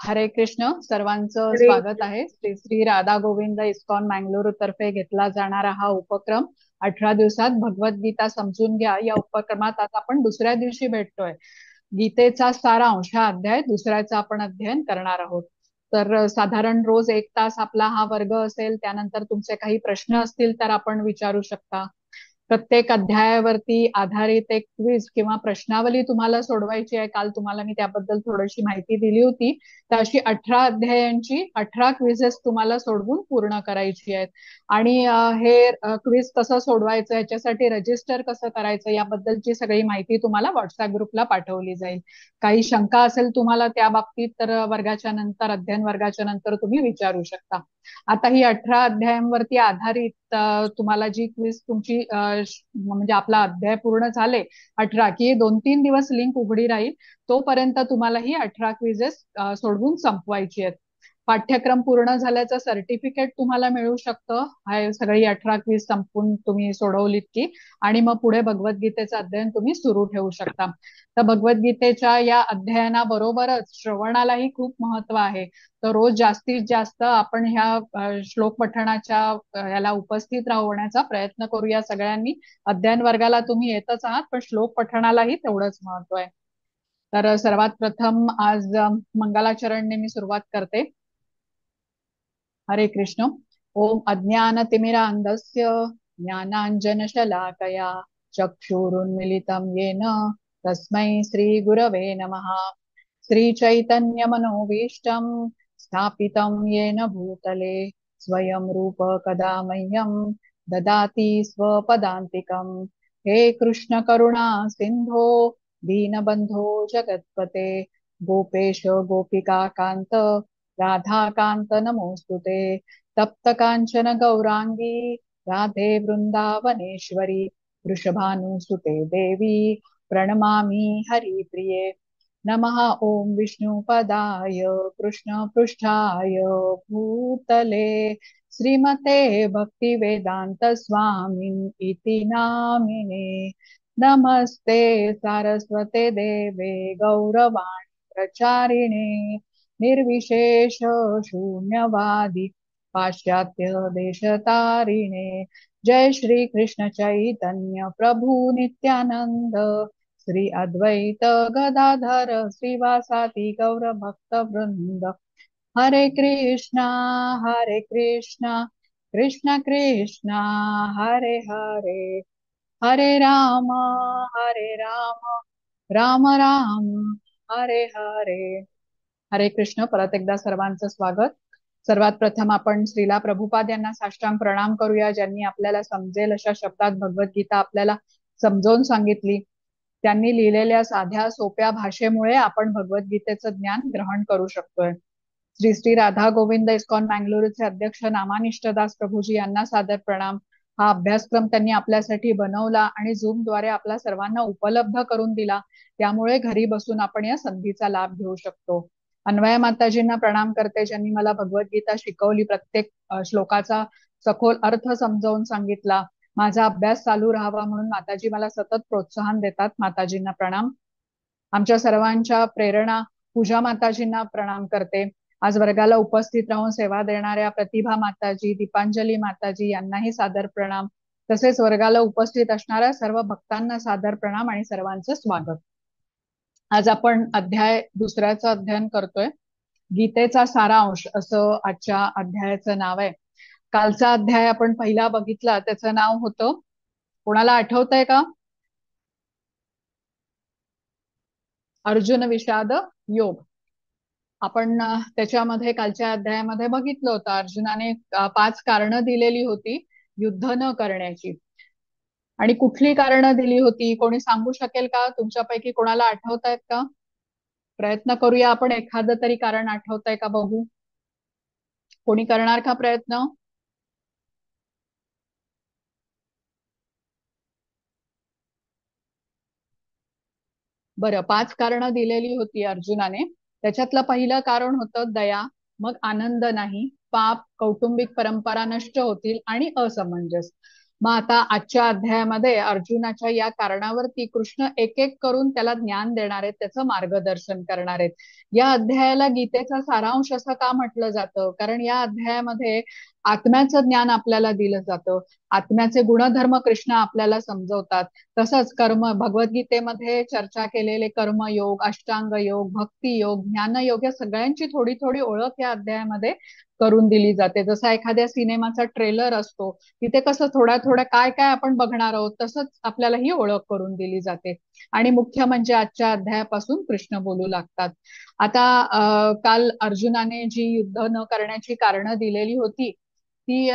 हरे कृष्ण सर्वांचं स्वागत आहे. श्री श्री राधा गोविंद इस्कॉन मँगलोर तर्फे घेतला जाणारा हा उपक्रम अठरा दिवसात भगवद्गीता समजून घ्या. या उपक्रमात आज आपण दुसऱ्या दिवशी भेटतोय. गीतेचा सारांश हा अध्याय दुसऱ्याचा आपण अध्ययन करणार आहोत. तर साधारण रोज एक तास आपला हा वर्ग असेल त्यानंतर तुमचे काही प्रश्न असतील तर आपण विचारू शकता. प्रत्येक अध्यायावरती आधारित एक क्विज किंवा प्रश्नावली तुम्हाला सोडवायची आहे. काल तुम्हाला मी त्याबद्दल थोडीशी माहिती दिली होती. तर अशी अठरा अध्यायांची अठरा क्विजेस तुम्हाला सोडवून पूर्ण करायची आहेत. आणि हे क्विज कसं सोडवायचं याच्यासाठी रजिस्टर कसं करायचं याबद्दलची सगळी माहिती तुम्हाला व्हॉट्सअप ग्रुपला पाठवली जाईल. काही शंका असेल तुम्हाला त्या बाबतीत तर वर्गाच्या नंतर अध्ययन वर्गाच्या नंतर तुम्ही विचारू शकता. आता ही अठरा अध्यायांवरती आधारित तुम्हाला जी क्विज तुमची म्हणजे आपला अध्याय पूर्ण झाले अठरा की दोन तीन दिवस लिंक उघडी राहील तोपर्यंत तुम्हाला ही अठरा क्विजेस सोडवून संपवायची आहेत. पाठ्यक्रम पूर्ण झाल्याचं सर्टिफिकेट तुम्हाला मिळू शकतं. हा सगळी अठरा क्वीज संपून तुम्ही सोडवलीत की आणि मग पुढे भगवद्गीतेचं अध्ययन तुम्ही सुरू ठेवू शकता. तर भगवद्गीतेच्या या अध्ययनाबरोबरच श्रवणालाही खूप महत्त्व आहे. तर रोज जास्तीत जास्त आपण ह्या श्लोक पठणाच्या याला उपस्थित राहण्याचा प्रयत्न करूया सगळ्यांनी. अध्ययन वर्गाला तुम्ही येतच आहात पण श्लोक पठणालाही तेवढंच महत्त्व आहे. तर सर्वात प्रथम आज मंगलाचरणने मी सुरुवात करते. हरे कृष्ण. ओम अज्ञानतिमिरान्धस्य ज्ञानाञ्जनशलाकया चक्षुरुन्मिलितं येन तस्मै श्रीगुरवे नमः. श्रीचैतन्यमनोभीष्टं स्थापितं येन भूतले स्वयं रूप कदा मह्यं ददाति स्वपदान्तिकम् हे कृष्ण करुणा सिन्धो दीनबन्धो जगत्पते गोपेश गोपिकाकान्त राधाकान्त नमोस्तुते तप्त गौराङ्गी राधे वृन्दावनेश्वरी वृषभानुसुते देवी प्रणमामि हरिप्रिये। नमः ॐ विष्णुपदाय कृष्णपृष्ठाय भूतले। श्रीमते भक्तिवेदान्त स्वामिन् इति नामिने। नमस्ते सारस्वते देवे गौरवाणी प्रचारिणे। निर्विशेष शून्यवादी पाश्चात्य देशतारिणे। जय श्री कृष्ण चैतन्य प्रभू नित्यानंद श्री अद्वैत गदाधर श्रीवासाती गौर भक्त वृंद हरे कृष्णा हरे कृष्णा कृष्ण कृष्णा हरे हरे। हरे राम हरे राम राम राम हरे हरे। हरे कृष्ण. परत एकदा सर्वांचं स्वागत. सर्वात प्रथम आपण श्रीला प्रभुपाद यांना साष्टांग प्रणाम करूया ज्यांनी आपल्याला समजेल अशा शब्दात भगवद्गीता आपल्याला समजावून सांगितली. त्यांनी लिहिलेल्या साध्या सोप्या भाषेमुळे आपण भगवद्गीतेचं ज्ञान ग्रहण करू शकतोय. श्री श्री राधा गोविंद इस्कॉन मँगलोरचे अध्यक्ष नामानिष्ठदास प्रभूजी यांना सादर प्रणाम. हा अभ्यासक्रम त्यांनी आपल्यासाठी बनवला आणि झूमद्वारे आपला सर्वांना उपलब्ध करून दिला. त्यामुळे घरी बसून आपण या संधीचा लाभ घेऊ शकतो. अन्वय माताजींना प्रणाम करते ज्यांनी मला भगवद्गीता शिकवली प्रत्येक श्लोकाचा सखोल अर्थ समजावून सांगितला. माझा अभ्यास चालू राहावा म्हणून माताजी मला सतत प्रोत्साहन देतात माताजींना प्रणाम. आमच्या सर्वांच्या प्रेरणा पूजा माताजींना प्रणाम करते. आज वर्गाला उपस्थित राहून सेवा देणाऱ्या प्रतिभा माताजी दीपांजली माताजी यांनाही सादर प्रणाम. तसेच वर्गाला उपस्थित असणाऱ्या सर्व भक्तांना सादर प्रणाम आणि सर्वांचं स्वागत. आज आपण अध्याय दुसऱ्याचं अध्ययन करतोय. गीतेचा सारांश असं आजच्या अध्यायाचं नाव आहे. कालचा अध्याय आपण पहिला बघितला त्याचं नाव होतं कोणाला आठवत का? अर्जुन विषाद योग. आपण त्याच्यामध्ये कालच्या अध्यायामध्ये बघितलं होतं. अर्जुनाने पाच कारण दिलेली होती युद्ध न करण्याची. आणि कुठली कारणं दिली होती? कोणी सांगू शकेल का? तुमच्यापैकी कोणाला आठवत आहेत का? प्रयत्न करूया आपण एखादं तरी कारण आठवत आहे का बघू? कोणी करणार का प्रयत्न? बरं पाच कारणं दिलेली होती अर्जुनाने. त्याच्यातलं पहिलं कारण होतं दया मग आनंद नाही पाप कौटुंबिक परंपरा नष्ट होतील आणि असमंजस. मग आता आजच्या अध्यायामध्ये अर्जुनाच्या या कारणावरती कृष्ण एक एक करून त्याला ज्ञान देणार आहेत त्याचं मार्गदर्शन करणार आहेत. या अध्यायाला गीतेचा सारांश असं का म्हटलं जातं? कारण या अध्यायामध्ये आत्म्याचं ज्ञान आपल्याला दिलं जातं. आत्म्याचे गुणधर्म कृष्ण आपल्याला समजवतात. तसंच कर्म भगवद्गीतेमध्ये चर्चा केलेले कर्मयोग अष्टांग योग भक्ती योग ज्ञानयोग या सगळ्यांची थोडी थोडी ओळख या अध्यायामध्ये करून दिली जाते. जसा एखाद्या सिनेमाचा ट्रेलर असतो तिथे कसं थोड्या थोड्या काय काय आपण बघणार आहोत तसंच आपल्याला ही ओळख करून दिली जाते. आणि मुख्य म्हणजे आजच्या अध्यायापासून कृष्ण बोलू लागतात. आता काल अर्जुनाने जी युद्ध न करण्याची कारणं दिलेली होती ती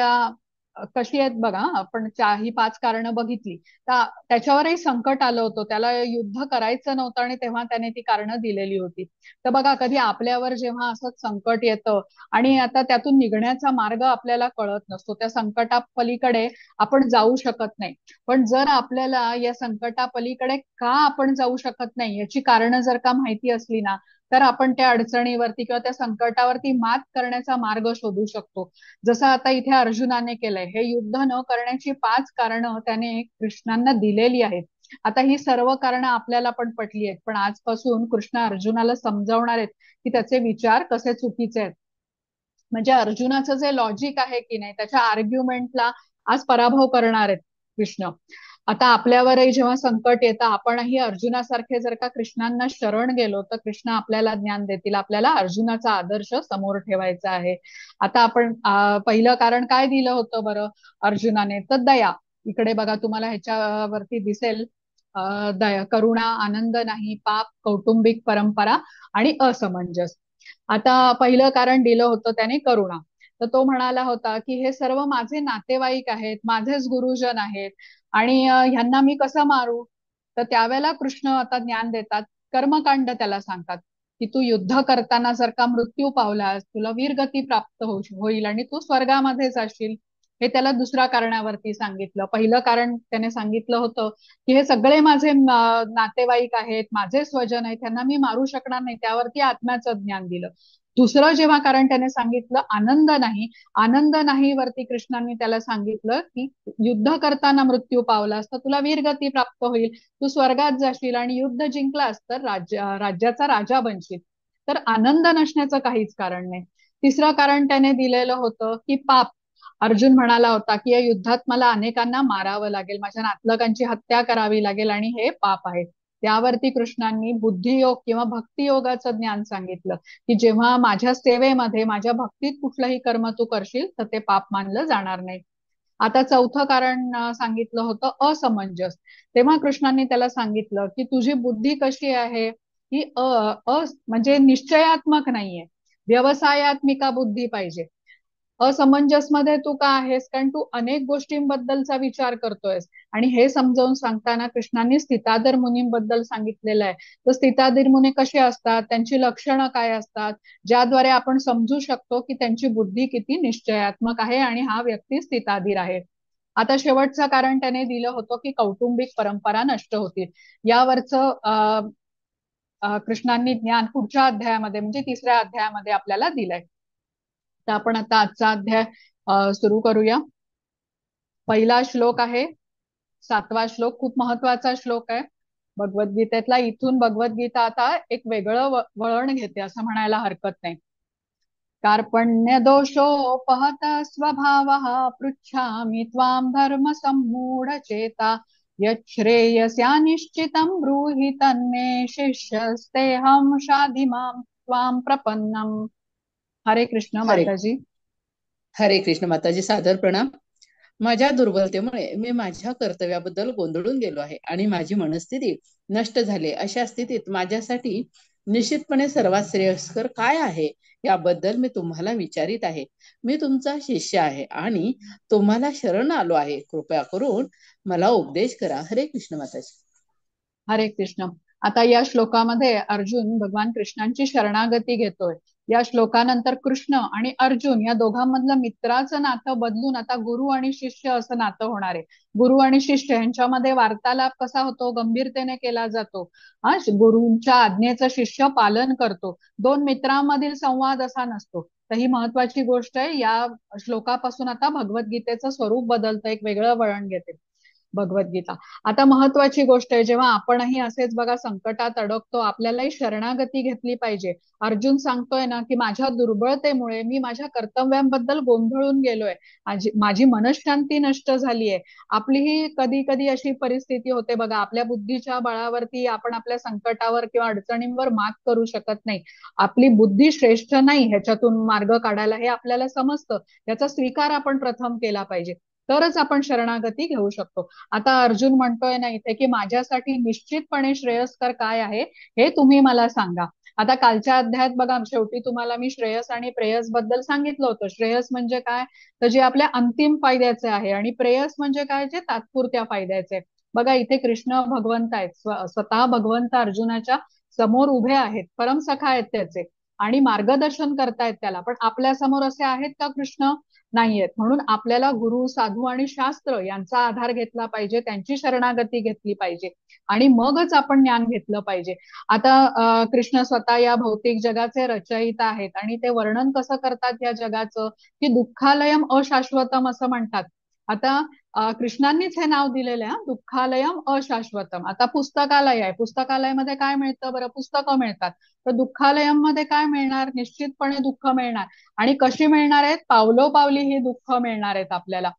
कशी आहेत बघा आपण ही पाच कारणं बघितली. तर त्याच्यावरही संकट आलं होतं. त्याला युद्ध करायचं नव्हतं आणि तेव्हा त्याने ती कारणं दिलेली होती. तर बघा कधी आपल्यावर जेव्हा असं संकट येतं आणि आता त्यातून निघण्याचा मार्ग आपल्याला कळत नसतो. त्या संकटा पलीकडे आपण जाऊ शकत नाही. पण जर आपल्याला या संकटा पलीकडे का आपण जाऊ शकत नाही याची कारणं जर का माहिती असली ना तर आपण त्या अडचणीवरती किंवा त्या संकटावरती मात करण्याचा मार्ग शोधू शकतो. जसं आता इथे अर्जुनाने केलंय. हे युद्ध न करण्याची पाच कारणं त्याने कृष्णांना दिलेली आहेत. आता ही सर्व कारणं आपल्याला पण पटली आहेत. पण आजपासून कृष्ण अर्जुनाला समजावणार आहेत की त्याचे विचार कसे चुकीचे आहेत. म्हणजे अर्जुनाचं जे लॉजिक आहे की नाही त्याच्या आर्ग्युमेंटला आज पराभव करणार आहेत कृष्ण. आता आपल्यावरही जेव्हा संकट येतं आपणही अर्जुनासारखे जर का कृष्णांना शरण गेलो तर कृष्ण आपल्याला ज्ञान देतील. आपल्याला अर्जुनाचा आदर्श समोर ठेवायचा आहे. आता आपण पहिलं कारण काय दिलं होतं बरं अर्जुनाने? तर दया. इकडे बघा तुम्हाला ह्याच्यावरती दिसेल दया करुणा आनंद नाही पाप कौटुंबिक परंपरा आणि असमंजस. आता पहिलं कारण दिलं होतं त्याने करुणा. तर तो म्हणाला होता की हे सर्व माझे नातेवाईक आहेत माझेच गुरुजन आहेत. आणि ह्यांना मी कसं मारू? तर त्यावेळेला कृष्ण आता ज्ञान देतात. कर्मकांड त्याला सांगतात की तू युद्ध करताना जर का मृत्यू पावलास तुला वीरगती प्राप्त हो, होईल आणि तू स्वर्गामध्ये जाशील. हे त्याला दुसऱ्या कारणावरती सांगितलं. पहिलं कारण त्याने सांगितलं होतं की हे सगळे माझे नातेवाईक आहेत माझे स्वजन आहेत त्यांना मी मारू शकणार नाही. त्यावरती आत्म्याचं ज्ञान दिलं. दुसरं जेव्हा कारण त्याने सांगितलं आनंद नाही आनंद नाही वरती कृष्णांनी त्याला सांगितलं की युद्ध करताना मृत्यू पावलास तर तुला वीरगती प्राप्त होईल तू स्वर्गात जाशील आणि युद्ध जिंकलास तर राज्य राज्याचा राजा बनशील. तर आनंद नसण्याचं काहीच कारण नाही. तिसरं कारण त्याने दिलेलं होतं की पाप. अर्जुन म्हणाला होता की या युद्धात मला अनेकांना मारावं लागेल माझ्या नातलकांची हत्या करावी लागेल आणि हे पाप आहे. त्यावरती कृष्णांनी बुद्धियोग किंवा भक्तियोगाचं ज्ञान सांगितलं की जेव्हा माझ्या सेवेमध्ये माझ्या भक्तीत कुठलंही कर्म तू करशील तर ते पाप मानलं जाणार नाही. आता चौथं कारण सांगितलं होतं असमंजस. तेव्हा कृष्णांनी त्याला सांगितलं की तुझी बुद्धी कशी आहे? ही अ म्हणजे निश्चयात्मक नाहीये. व्यवसायात्मिका बुद्धी पाहिजे. असमंजसमध्ये तू का आहेस? कारण तू अनेक गोष्टींबद्दलचा विचार करतोयस. आणि हे समजावून सांगताना कृष्णांनी स्थितादर मुनींबद्दल सांगितलेलं आहे. तर स्थिताधीर मुनी कसे असतात? त्यांची लक्षणं काय असतात? ज्याद्वारे आपण समजू शकतो की त्यांची बुद्धी किती निश्चयात्मक आहे आणि हा व्यक्ती स्थिताधीर आहे. आता शेवटचं कारण त्याने दिलं होतं की कौटुंबिक परंपरा नष्ट होतील. यावरचं कृष्णांनी ज्ञान पुढच्या अध्यायामध्ये म्हणजे तिसऱ्या अध्यायामध्ये आपल्याला दिलंय. तर आपण आता आजचा अध्याय सुरू करूया. पहिला श्लोक आहे सातवा श्लोक खूप महत्त्वाचा श्लोक आहे. भगवद्गीतेतला इथून भगवद्गीता आता एक वेगळं वळण घेते असं म्हणायला हरकत नाही. कार्पण्य दोषोपहत स्वभाव पृच्छामी त्वाम धर्म सम्मूढ चेता यश्रेयस्या निश्चितं ब्रूहि तन्मे शिष्यस्तेऽहं शाधि मां त्वां प्रपन्नम। हरे कृष्ण माताजी. हरे कृष्ण माताजी सादर प्रणाम. माझ्या दुर्बलतेमुळे मी माझ्या कर्तव्याबद्दल गोंधळून गेलो आहे आणि माझी मनस्थिती नष्ट झाली. अशा स्थितीत माझ्यासाठी निश्चितपणे सर्वात श्रेयस्कर काय आहे याबद्दल मी तुम्हाला विचारित आहे. मी तुमचा शिष्य आहे आणि तुम्हाला शरण आलो आहे. कृपया करून मला उपदेश करा. हरे कृष्ण माताजी. हरे कृष्ण. आता या श्लोकामध्ये अर्जुन भगवान कृष्णांची शरणागती घेतोय. या श्लोकानंतर कृष्ण आणि अर्जुन या दोघांमधलं मित्राचं नातं बदलून आता गुरु आणि शिष्य असं नातं होणार आहे. गुरु आणि शिष्य यांच्यामध्ये वार्तालाप कसा होतो? गंभीरतेने केला जातो. हा गुरुंच्या आज्ञेचं शिष्य पालन करतो. दोन मित्रांमधील संवाद असा नसतो. तर ही महत्वाची गोष्ट आहे. या श्लोकापासून आता भगवद्गीतेचं स्वरूप बदलतं. एक वेगळं वळण घेते. भगवद्गीता आता महत्वाची गोष्ट आहे जेव्हा आपणही असेच बघा संकटात अडकतो आपल्यालाही शरणागती घेतली पाहिजे. अर्जुन सांगतोय ना की माझ्या दुर्बळतेमुळे मी माझ्या कर्तव्यांबद्दल गोंधळून गेलोय. माझी मनशांती नष्ट झाली आहे आपली ही कधी कधी अशी परिस्थिती होते बघा आपल्या बुद्धीच्या बळावरती आपण आपल्या संकटावर किंवा अडचणींवर मात करू शकत नाही. आपली बुद्धी श्रेष्ठ नाही ह्याच्यातून मार्ग काढायला हे आपल्याला समजतं. याचा स्वीकार आपण प्रथम केला पाहिजे. तरच आपण शरणागती घेऊ शकतो. आता अर्जुन म्हणतोय ना इथे की माझ्यासाठी निश्चितपणे श्रेयस्कर काय आहे हे तुम्ही मला सांगा. आता कालच्या अध्यायात बघा शेवटी तुम्हाला मी श्रेयस आणि प्रेयसबद्दल सांगितलं होतं. श्रेयस म्हणजे काय? तर जे आपल्या अंतिम फायद्याचे आहे आणि प्रेयस म्हणजे काय? जे तात्पुरत्या फायद्याचे. बघा इथे कृष्ण भगवंत आहेत. स्वतः भगवंत अर्जुनाच्या समोर उभे आहेत. परमसखा आहेत त्याचे. आणि मार्गदर्शन करतायत त्याला. पण आपल्यासमोर असे आहेत का कृष्ण? नाहीयेत. म्हणून आपल्याला गुरु साधू आणि शास्त्र यांचा आधार घेतला पाहिजे त्यांची शरणागती घेतली पाहिजे आणि मगच आपण ज्ञान घेतलं पाहिजे. आता कृष्ण स्वतः या भौतिक जगाचे रचयिता आहेत आणि ते वर्णन कसं करतात या जगाचं? की दुःखालयम अशाश्वतम असं म्हणतात. आता कृष्णांनीच हे नाव दिलेलं आहे दुःखालयम अशाश्वतम. आता पुस्तकालय आहे. पुस्तकालयामध्ये काय मिळतं बरं? पुस्तकं मिळतात. तर दुःखालयममध्ये काय मिळणार? निश्चितपणे दुःख मिळणार. आणि कशी मिळणार आहेत? पावलोपावली ही दुःख मिळणार आहेत आपल्याला.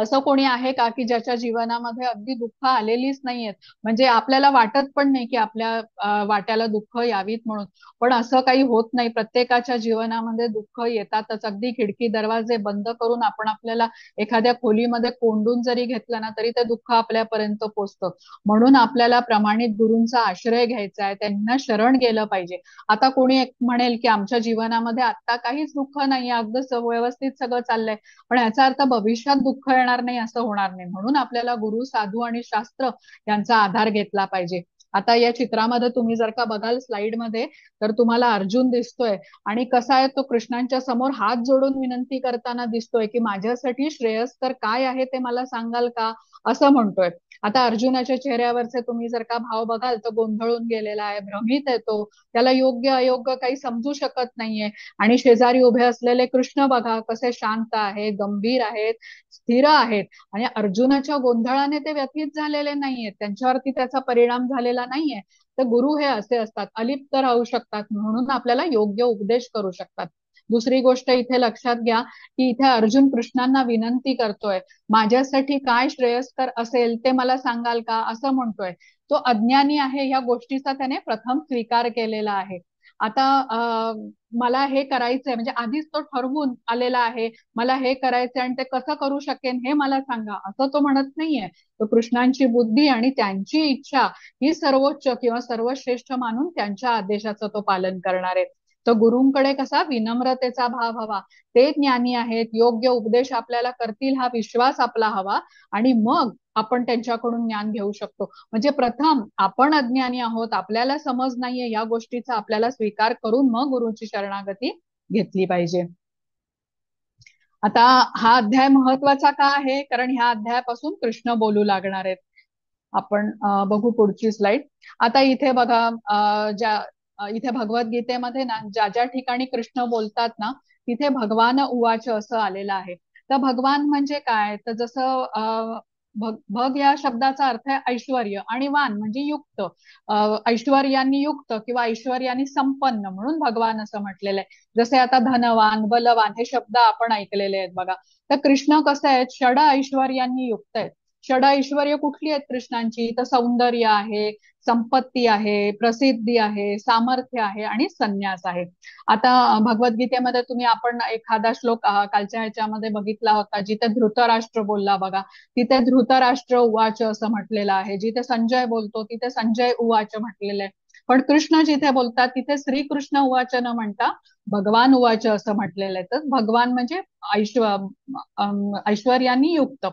असं कोणी आहे का की ज्याच्या जीवनामध्ये अगदी दुःख आलेलीच नाहीयेत? म्हणजे आपल्याला वाटत पण नाही की आपल्या वाट्याला दुःख यावीत म्हणून. पण असं काही होत नाही. प्रत्येकाच्या जीवनामध्ये दुःख येतातच. अगदी खिडकी दरवाजे बंद करून आपण आपल्याला एखाद्या खोलीमध्ये कोंडून जरी घेतलं ना तरी ते दुःख आपल्यापर्यंत पोचतं. म्हणून आपल्याला प्रमाणित गुरूंचा आश्रय घ्यायचा आहे. त्यांना शरण गेलं पाहिजे. आता कोणी एक म्हणेल की आमच्या जीवनामध्ये आता काहीच दुःख नाही अगदी व्यवस्थित सगळं चाललंय. पण याचा अर्थ भविष्यात दुःख येणार नाही असं होणार नाही. म्हणून आपल्याला गुरु साधू आणि शास्त्र यांचा आधार घेतला पाहिजे. आता या चित्रामध्ये तुम्ही जर का बघाल स्लाइडमध्ये तर तुम्हाला अर्जुन दिसतोय आणि कसा आहे तो कृष्णांच्या समोर हात जोडून विनंती करताना दिसतोय की माझ्यासाठी श्रेयस्कर काय आहे ते मला सांगाल का? असं म्हणतोय. आता अर्जुनाच्या चेहऱ्यावरचे तुम्ही जर का भाव बघाल तर गोंधळून गेलेला आहे भ्रमित आहे तो. त्याला योग्य अयोग्य काही समजू शकत नाहीये. आणि शेजारी उभे असलेले कृष्ण बघा कसे शांत आहे गंभीर आहेत स्थिर आहेत. आणि अर्जुनाच्या गोंधळाने ते व्यथित झालेले नाहीयेत. त्यांच्यावरती त्याचा परिणाम झालेला नाहीये. तर गुरु हे असे असतात अलिप्त राहू शकतात म्हणून आपल्याला योग्य उपदेश करू शकतात. दुसरी गोष्ट इथे लक्षात घ्या की इथे अर्जुन कृष्णांना विनंती करतोय माझ्यासाठी काय श्रेयस्कर असेल ते मला सांगाल का? असं म्हणतोय. तो अज्ञानी आहे या गोष्टीचा त्याने प्रथम स्वीकार केलेला आहे. आता मला हे करायचंय म्हणजे आधीच तो ठरवून आलेला आहे मला हे करायचंय आणि ते कसं करू शकेन हे मला सांगा. असं तो म्हणत नाहीये. तो कृष्णांची बुद्धी आणि त्यांची इच्छा ही सर्वोच्च किंवा सर्वश्रेष्ठ मानून त्यांच्या आदेशाचं तो पालन करणार आहे. तर गुरुंकडे कसा विनम्रतेचा भाव हवा. ते ज्ञानी आहेत योग्य उपदेश आपल्याला करतील हा विश्वास आपला हवा. आणि मग आपण त्यांच्याकडून ज्ञान घेऊ शकतो. म्हणजे प्रथम आपण अज्ञानी आहोत आपल्याला समज नाहीये या गोष्टीचा आपल्याला स्वीकार करून मग गुरुची शरणागती घेतली पाहिजे. आता हा अध्याय महत्त्वाचा का आहे? कारण ह्या अध्यायापासून कृष्ण बोलू लागणार आहेत. आपण बघू पुढची स्लाइड. आता इथे बघा ज्या इथे भगवद्गीतेमध्ये ना ज्या ज्या ठिकाणी कृष्ण बोलतात ना तिथे भगवान उवाच असं आलेलं आहे. तर भगवान म्हणजे काय? तर जसं भग भग या शब्दाचा अर्थ आहे ऐश्वर आणि वान म्हणजे युक्त. ऐश्वर्यानी युक्त किंवा ऐश्वर्यानी संपन्न म्हणून भगवान असं म्हटलेलं आहे. जसे आता धनवान बलवान हे शब्द आपण ऐकलेले आहेत बघा. तर कृष्ण कसं आहेत? षड ऐश्वर्यांनी युक्त आहेत. षड ऐश्वर्य कुठली आहेत कृष्णांची? तर सौंदर्य आहे संपत्ती आहे प्रसिद्धी आहे सामर्थ्य आहे आणि संन्यास आहे. आता भगवद्गीतेमध्ये तुम्ही आपण एखादा श्लोक कालच्या ह्याच्यामध्ये बघितला होता जिथे धृतराष्ट्र बोलला बघा. तिथे धृतराष्ट्र उवाच असं म्हटलेलं आहे. जिथे संजय बोलतो तिथे संजय उवाच म्हटलेलं आहे. पण कृष्ण जिथे बोलतात तिथे श्रीकृष्ण उवाच न म्हणता भगवान उवाच असं म्हटलेलं आहे. तर भगवान म्हणजे ऐश्वर ऐश्वर्यानी युक्त.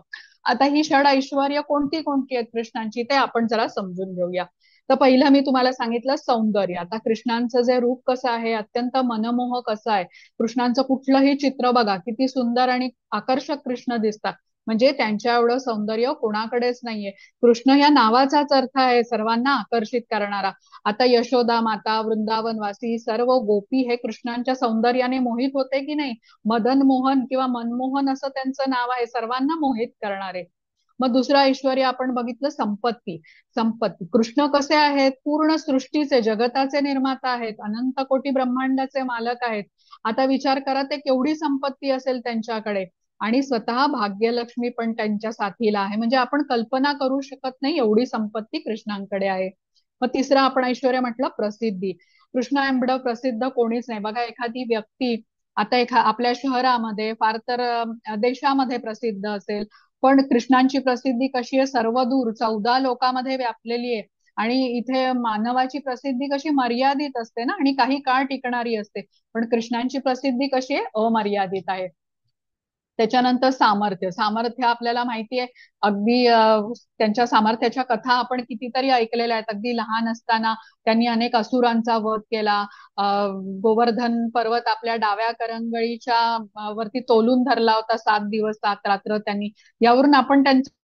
आता ही षड ऐश्वर्य कोणती कोणती आहेत कृष्णांची ते आपण जरा समजून घेऊया. तर पहिलं मी तुम्हाला सांगितलं सौंदर्य. आता कृष्णांचं जे रूप कसं आहे अत्यंत मनमोहक असं आहे. कृष्णांचं कुठलंही चित्र बघा किती सुंदर आणि आकर्षक कृष्ण दिसतात. म्हणजे त्यांच्या एवढं सौंदर्य कोणाकडेच नाहीये. कृष्ण या नावाचाच अर्थ आहे सर्वांना आकर्षित करणारा. आता यशोदा माता वृंदावनवासी सर्व गोपी हे कृष्णांच्या सौंदर्याने मोहित होते की नाही? मदन मोहन किंवा मनमोहन असं त्यांचं नाव आहे सर्वांना मोहित करणारे. मग दुसरा ऐश्वर आपण बघितलं संपत्ती. संपत्ती. कृष्ण कसे आहेत? पूर्ण सृष्टीचे जगताचे निर्माता आहेत अनंत कोटी ब्रह्मांडाचे मालक आहेत. आता विचार करा ते केवढी संपत्ती असेल त्यांच्याकडे? आणि स्वतः भाग्यलक्ष्मी पण त्यांच्या साथीला आहे. म्हणजे आपण कल्पना करू शकत नाही एवढी संपत्ती कृष्णांकडे आहे. मग तिसरं आपण ऐश्वर्य म्हटलं प्रसिद्धी. कृष्णा एवढं प्रसिद्ध कोणीच नाही. बघा एखादी व्यक्ती आता एखा आपल्या शहरामध्ये फार तर देशामध्ये प्रसिद्ध असेल पण कृष्णांची प्रसिद्धी कशी आहे? सर्व दूर चौदा लोकांमध्ये व्यापलेली आहे. आणि इथे मानवाची प्रसिद्धी कशी मर्यादित असते ना? आणि काही काळ टिकणारी असते. पण कृष्णांची प्रसिद्धी कशी आहे? अमर्यादित आहे. त्याच्यानंतर सामर्थ्य. सामर्थ्य आपल्याला माहिती आहे अगदी त्यांच्या सामर्थ्याच्या कथा आपण कितीतरी ऐकलेल्या आहेत. अगदी लहान असताना त्यांनी अनेक असुरांचा वध केला. गोवर्धन पर्वत आपल्या डाव्या करंगळीच्या वरती तोलून धरला होता सात दिवस सात रात्र त्यांनी. यावरून आपण त्यांच्या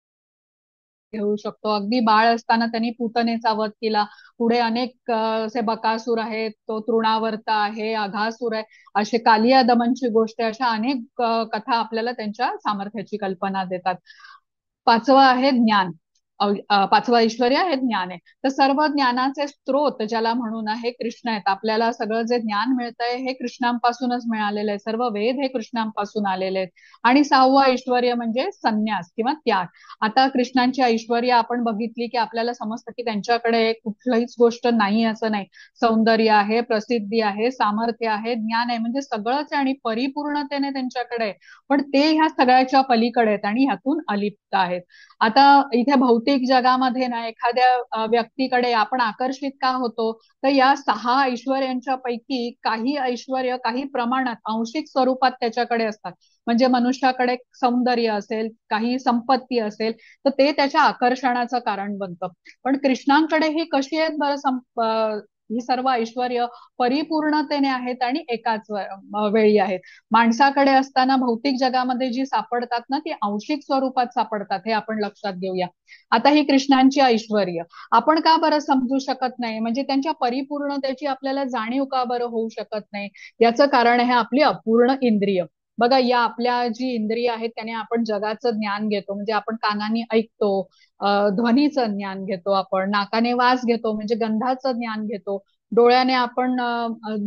घेऊ शकतो. अगदी बाळ असताना त्यांनी पुतनेचा वध केला. पुढे अनेक असे बकासूर आहेत. तो तृणावर्त आहे अघासूर आहे. असे कालिया दमनची गोष्ट आहे. अशा अनेक कथा आपल्याला त्यांच्या सामर्थ्याची कल्पना देतात. पाचवा आहे ज्ञान. पाचवा ऐश्वर्य हे ज्ञान आहे. तर सर्व ज्ञानाचे स्त्रोत ज्याला म्हणून आहे कृष्ण आहेत. आपल्याला सगळं जे ज्ञान मिळतंय हे कृष्णांपासूनच मिळालेलं आहे. सर्व वेद हे कृष्णांपासून आलेले आहेत. आणि सहावं ऐश्वर्य म्हणजे संन्यास किंवा त्याग. आता कृष्णांची ऐश्वर्य आपण बघितली की आपल्याला समजतं की त्यांच्याकडे कुठलीच गोष्ट नाही असं नाही. सौंदर्य आहे प्रसिद्धी आहे सामर्थ्य आहे ज्ञान आहे. म्हणजे सगळंच आणि परिपूर्णतेने त्यांच्याकडे पण ते ह्या सगळ्याच्या पलीकडे आहेत आणि ह्यातून अलिप्त आहेत. आता इथे भौतिक जगामध्ये ना एखाद्या व्यक्तीकडे आपण आकर्षित का होतो? तर या सहा ऐश्वर्यांच्या पैकी काही ऐश्वर काही प्रमाणात आंशिक स्वरूपात त्याच्याकडे असतात. म्हणजे मनुष्याकडे सौंदर्य असेल काही संपत्ती असेल तर ते त्याच्या आकर्षणाचं कारण बनतं. पण कृष्णांकडे ही कशी आहेत बरं ही सर्व ऐश्वर परिपूर्णतेने आहेत आणि एकाच वेळी आहेत. माणसाकडे असताना भौतिक जगामध्ये जी सापडतात ना ती आंशिक स्वरूपात सापडतात हे आपण लक्षात घेऊया. आता ही कृष्णांची ऐश्वर आपण का बरं समजू शकत नाही? म्हणजे त्यांच्या परिपूर्णतेची आपल्याला जाणीव का बरं होऊ शकत नाही? याचं कारण आहे आपली अपूर्ण इंद्रिय. बघा या आपल्या जी इंद्रिय आहेत त्याने आपण जगाचं ज्ञान घेतो. म्हणजे आपण कानाने ऐकतो ध्वनीचं ज्ञान घेतो आपण नाकाने वास घेतो म्हणजे गंधाचं ज्ञान घेतो डोळ्याने आपण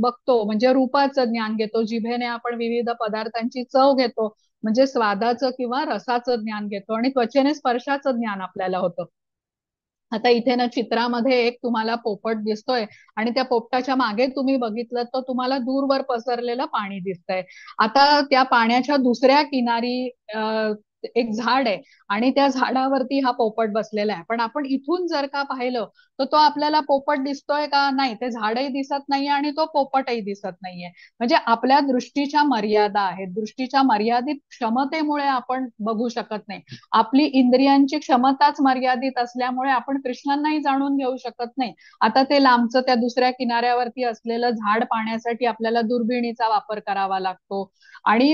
बघतो म्हणजे रूपाचं ज्ञान घेतो जिभेने आपण विविध पदार्थांची चव घेतो म्हणजे स्वादाचं किंवा रसाचं ज्ञान घेतो आणि त्वचेने स्पर्शाचं ज्ञान आपल्याला होतं. आता इथे ना चित्रामध्ये एक तुम्हाला पोपट दिसतोय आणि त्या पोपटाच्या मागे तुम्ही बघितलं तर तुम्हाला दूरवर पसरलेलं पाणी दिसतंय. आता त्या पाण्याच्या दुसऱ्या किनारी एक झाड आहे आणि त्या झाडावरती हा पोपट बसलेला आहे. पण आपण इथून जर का पाहिलं तर तो आपल्याला पोपट दिसतोय का नाही? ते झाडही दिसत नाहीये आणि तो पोपटही दिसत नाहीये. म्हणजे आपल्या दृष्टीच्या मर्यादा आहेत. दृष्टीच्या मर्यादित क्षमतेमुळे आपण बघू शकत नाही. आपली इंद्रियांची क्षमताच मर्यादित असल्यामुळे आपण कृष्णांनाही जाणून घेऊ शकत नाही. आता ते लांबचं त्या दुसऱ्या किनाऱ्यावरती असलेलं झाड पाहण्यासाठी आपल्याला दुर्बिणीचा वापर करावा लागतो. आणि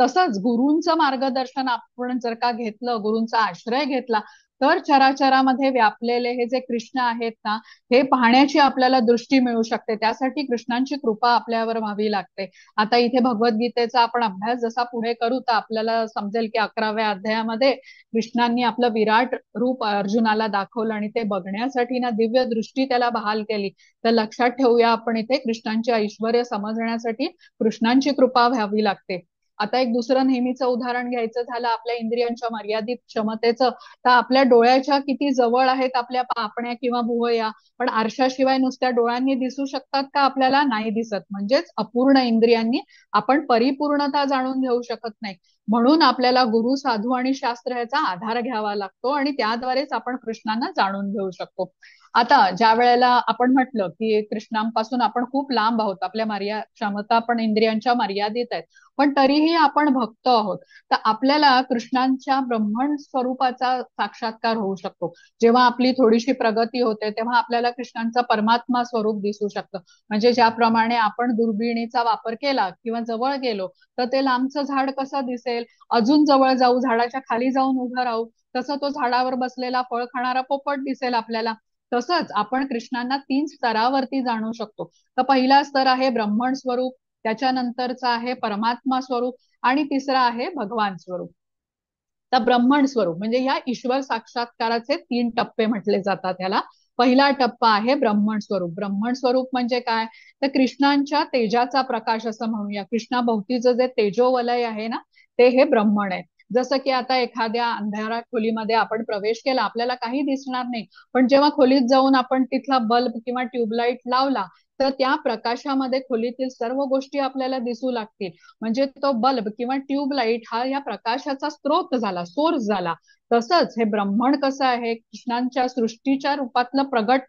तसंच गुरूंचं मार्गदर्शन आपण जर का घेतलं गुरूंचा आश्रय घेतला तर चराचरामध्ये व्यापलेले हे जे कृष्ण आहेत ना हे पाहण्याची आपल्याला दृष्टी मिळू शकते. त्यासाठी कृष्णांची कृपा आपल्यावर व्हावी लागते. आता इथे भगवद्गीतेचा आपण अभ्यास जसा पुढे करू तर आपल्याला समजेल की अकराव्या अध्यायामध्ये कृष्णांनी आपलं विराट रूप अर्जुनाला दाखवलं आणि ते बघण्यासाठी ना दिव्य दृष्टी त्याला बहाल केली. तर लक्षात ठेवूया आपण इथे कृष्णांचे ऐश्वर समजण्यासाठी कृष्णांची कृपा व्हावी लागते. आता एक दुसरं नेहमीचं उदाहरण घ्यायचं झालं आपल्या इंद्रियांच्या मर्यादित क्षमतेचं. तर आपल्या डोळ्याच्या किती जवळ आहेत आपल्या पापण्या किंवा भुवया पण आरशाशिवाय नुसत्या डोळ्यांनी दिसू शकतात का आपल्याला? नाही दिसत. म्हणजेच अपूर्ण इंद्रियांनी आपण परिपूर्णता जाणून घेऊ शकत नाही. म्हणून आपल्याला गुरु साधू आणि शास्त्र याचा आधार घ्यावा लागतो आणि त्याद्वारेच आपण कृष्णांना जाणून घेऊ शकतो. आता ज्या वेळेला आपण म्हटलं की कृष्णांपासून आपण खूप लांब आहोत आपल्या मर्या क्षमता आपण इंद्रियांच्या मर्यादित आहेत पण तरीही आपण भक्त आहोत तर आपल्याला कृष्णांच्या ब्रह्मण स्वरूपाचा साक्षात्कार होऊ शकतो. जेव्हा आपली थोडीशी प्रगती होते तेव्हा आपल्याला कृष्णांचं परमात्मा स्वरूप दिसू शकतं. म्हणजे ज्याप्रमाणे आपण दुर्बिणीचा वापर केला किंवा जवळ गेलो तर ते लांबचं झाड कसं दिसेल? अजून जवळ जाऊ झाडाच्या खाली जाऊन उभं राहू तसं तो झाडावर बसलेला फळ खाणारा पोपट दिसेल आपल्याला. तसंच आपण कृष्णांना तीन स्तरावरती जाणू शकतो. तर पहिला स्तर आहे ब्रह्मण स्वरूप त्याच्यानंतरचा आहे परमात्मा स्वरूप आणि तिसरा आहे भगवान स्वरूप. तर ब्रह्मण स्वरूप म्हणजे या ईश्वर साक्षात्काराचे तीन टप्पे म्हटले जातात याला पहिला टप्पा आहे ब्रह्मण स्वरूप. ब्रह्मण स्वरूप म्हणजे काय? तर कृष्णांच्या तेजाचा प्रकाश असं म्हणूया. कृष्णाभोवतीचं जे तेजोवलय आहे ना ते हे ब्रह्मण आहे. जसं की आता एखाद्या अंधारा खोलीमध्ये आपण प्रवेश केला आपल्याला काही दिसणार नाही. पण जेव्हा खोलीत जाऊन आपण तिथला बल्ब किंवा ट्यूबलाईट लावला तर त्या प्रकाशामध्ये खोलीतील सर्व गोष्टी आपल्याला दिसू लागतील. म्हणजे तो बल्ब किंवा ट्यूबलाईट हा या प्रकाशाचा स्रोत झाला सोर्स झाला. तसंच हे ब्रह्मण कसं आहे? कृष्णांच्या सृष्टीच्या रूपातलं प्रगट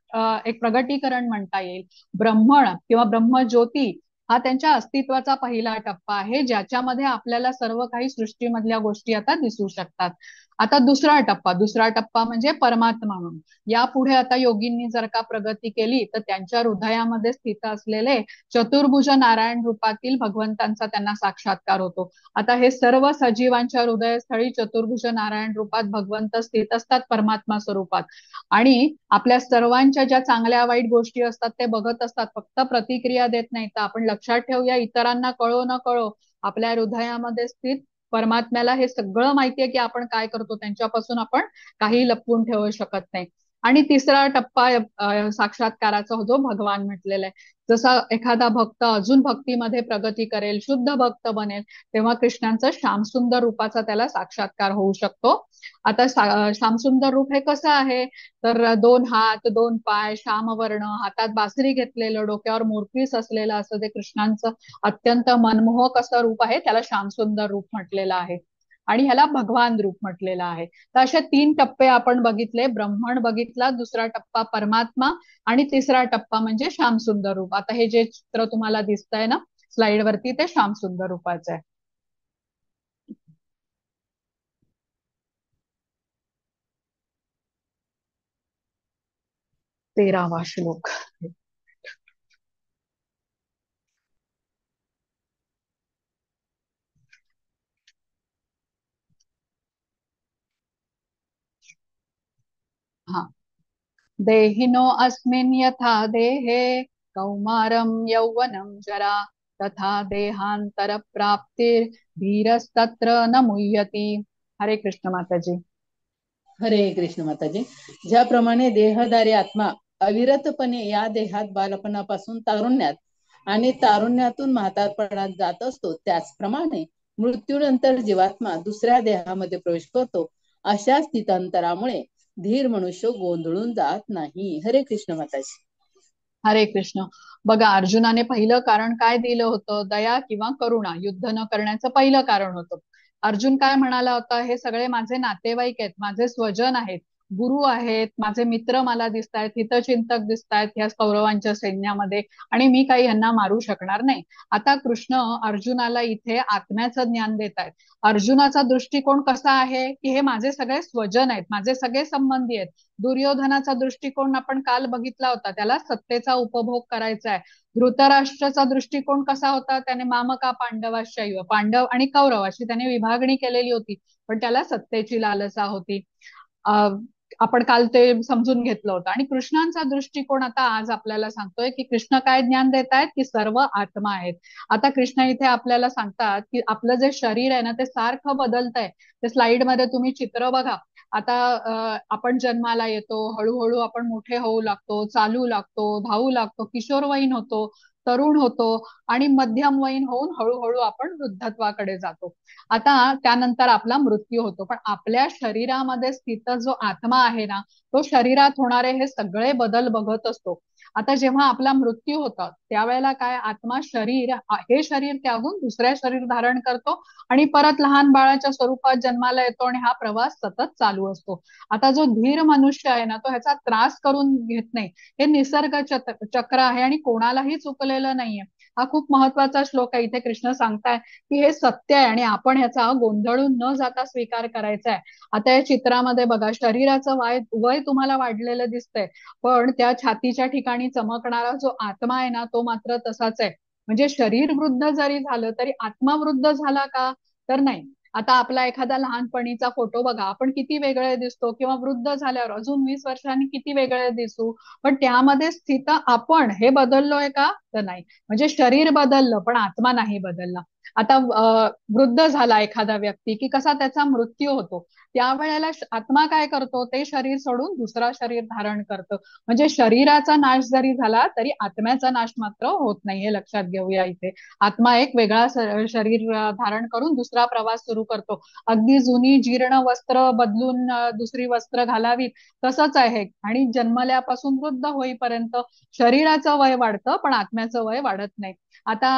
एक प्रगटीकरण म्हणता येईल. ब्रह्मण किंवा ब्रह्मज्योती हा त्यांच्या अस्तित्वाचा पहिला टप्पा आहे ज्याच्यामध्ये आपल्याला सर्व काही सृष्टीमधल्या गोष्टी आता दिसू शकतात. आता दुसरा टप्पा दुसरा टप्पा म्हणजे परमात्मा म्हणून. यापुढे आता योगींनी जर का प्रगती केली तर त्यांच्या हृदयामध्ये स्थित असलेले चतुर्भुज नारायण रूपातील भगवंतांचा त्यांना साक्षात्कार होतो. आता हे सर्व सजीवांच्या हृदयस्थळी चतुर्भुज नारायण रूपात भगवंत स्थित असतात परमात्मा स्वरूपात. आणि आपल्या सर्वांच्या ज्या चांगल्या वाईट गोष्टी असतात ते बघत असतात फक्त प्रतिक्रिया देत नाही तर आपण लक्षात ठेवूया इतरांना कळो न कळो आपल्या हृदयामध्ये स्थित परमात्म्याला हे सगळं माहितीये की आपण काय करतो त्यांच्यापासून आपण काही लपवून ठेवू शकत नाही. आणि तिसरा टप्पा साक्षात्काराचा जो भगवान म्हटलेला आहे. जसा एखादा भक्त अजून भक्तीमध्ये प्रगती करेल शुद्ध भक्त बनेल तेव्हा कृष्णांचा श्यामसुंदर रूपाचा त्याला साक्षात्कार होऊ शकतो. आता श्यामसुंदर रूप हे कसं आहे? तर दोन हात दोन पाय श्यामवर्ण हातात बासरी घेतलेलं डोक्यावर मोरपीस असलेलं असं ते कृष्णांचं अत्यंत मनमोहक असं रूप आहे. त्याला श्यामसुंदर रूप म्हटलेलं आहे. आणि ह्याला भगवान रूप म्हटलेलं आहे. तर असे तीन टप्पे आपण बघितले. ब्रह्मण बघितला दुसरा टप्पा परमात्मा आणि तिसरा टप्पा म्हणजे श्यामसुंदर रूप. आता हे जे चित्र तुम्हाला दिसतंय ना स्लाइड वरती ते श्यामसुंदर रूपाचं आहे. तेरावा श्लोक हा देहिनो अस्मिन् यथा देहे कौमारं यौवनं जरा तथा देहांतर प्राप्तिर धीरस्तत्र न मुह्यती। हरे कृष्ण माताजी। हरे कृष्ण माताजी। ज्याप्रमाणे देहधारी आत्मा अविरतपणे या देहात बालपणापासून तारुण्यात आणि तारुण्यातून म्हातारपणात जात असतो त्याचप्रमाणे मृत्यूनंतर जीवात्मा दुसऱ्या देहामध्ये प्रवेश करतो अशा स्थितांतरामुळे धीर मनुष्य गोंधळून जात नाही. हरे कृष्ण माताजी. हरे कृष्ण. बघा अर्जुनाने पहिलं कारण काय दिलं होतं? दया किंवा करुणा? युद्ध न करण्याचं पहिलं कारण होतं. अर्जुन काय म्हणाला होता? हे सगळे माझे नातेवाईक आहेत माझे स्वजन आहेत. गुरु आहेत माझे मित्र मला दिसत आहेत हितचिंतक दिसत आहेत ह्या कौरवांच्या सैन्यामध्ये आणि मी काही यांना मारू शकणार नाही. आता कृष्ण अर्जुनाला इथे आत्म्याचं ज्ञान देत आहेत अर्जुनाचा दृष्टिकोन कसा आहे? की हे माझे सगळे स्वजन आहेत माझे सगळे संबंधी आहेत. दुर्योधनाचा दृष्टिकोन आपण काल बघितला होता त्याला सत्तेचा उपभोग करायचा आहे. धृतराष्ट्राचा दृष्टिकोन कसा होता? त्याने मामका पांडवाशैव पांडव आणि कौरव अशी त्याने विभागणी केलेली होती पण त्याला सत्तेची लालसा होती. आपण काल ते समजून घेतलं होतं. आणि कृष्णांचा दृष्टिकोन आता आज आपल्याला सांगतोय की कृष्ण काय ज्ञान देत आहेत की सर्व आत्मा आहेत. आता कृष्ण इथे आपल्याला सांगतात की आपलं जे शरीर आहे ना ते सारखं बदलत आहे ते स्लाइडमध्ये तुम्ही चित्र बघा. आता आपण जन्माला येतो हळूहळू आपण मोठे होऊ लागतो चालू लागतो धावू लागतो किशोरवयीन होतो. तरुण होतो आणि मध्यमवयीन होऊन हळूहळू आपण वृद्धत्वाकडे जातो. आता त्यानंतर आपला मृत्यू होतो. पण आपल्या शरीरामध्ये स्थित जो आत्मा आहे ना तो शरीरात होणारे हे सगळे बदल बघत असतो. आता जेव्हा आपला मृत्यू होतो त्यावेळेला काय आत्मा शरीर हे शरीर त्यागून दुसऱ्या शरीर धारण करतो आणि परत लहान बाळाच्या स्वरूपात जन्माला येतो आणि हा प्रवास सतत चालू असतो. आता जो धीर मनुष्य आहे ना तो ह्याचा त्रास करून घेत नाही. हे निसर्ग चक्र आहे आणि कोणालाही चुकलेलं नाहीये. हा खूप महत्त्वाचा श्लोक आहे. इथे कृष्ण सांगताय की हे सत्य आहे आणि आपण ह्याचा गोंधळून न जाता स्वीकार करायचा आहे आता या चित्रामध्ये बघा शरीराचं वय वय तुम्हाला वाढलेलं दिसतंय पण त्या छातीच्या ठिकाणी चमकणारा जो आत्मा आहे ना तो मात्र तसाच आहे. म्हणजे शरीर वृद्ध जरी झालं तरी आत्मा वृद्ध झाला का? तर नाही. आता आपला एखादा लहानपणीचा फोटो बघा आपण किती वेगळे दिसतो किंवा वृद्ध झाल्यावर अजून वीस वर्षांनी किती वेगळे दिसू पण त्यामध्ये स्थित आपण हे बदललोय का? तर नाही. म्हणजे शरीर बदललं पण आत्मा नाही बदलला. आता वृद्ध झाला एखादा व्यक्ती की कसा त्याचा मृत्यू होतो. त्यावेळेला आत्मा काय करतो? ते शरीर सोडून दुसरा शरीर धारण करतो. म्हणजे शरीराचा नाश जरी झाला तरी आत्म्याचा नाश मात्र होत नाही हे लक्षात घेऊया इथे. आत्मा एक वेगळा शरीर धारण करून दुसरा प्रवास सुरू करतो. अगदी जुनी जीर्ण वस्त्र बदलून दुसरी वस्त्र घालावीत तसंच आहे. आणि जन्मल्यापासून वृद्ध होईपर्यंत शरीराचं वय वाढतं पण आत्म्याचं वय वाढत नाही. आता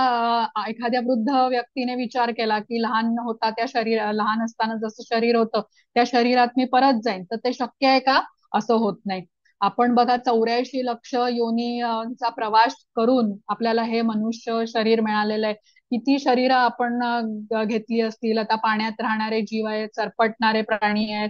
एखाद्या वृद्ध व्यक्तीने विचार केला की लहान होता त्या शरीर लहान असताना जसं शरीर होतं त्या शरीरात मी परत जाईन तर ते शक्य आहे का? असं होत नाही. आपण बघा चौऱ्याऐंशी लक्ष योनीचा प्रवास करून आपल्याला हे मनुष्य शरीर मिळालेलं आहे. किती शरीर आपण घेतली असतील आता पाण्यात राहणारे जीव आहेत सरपटणारे प्राणी आहेत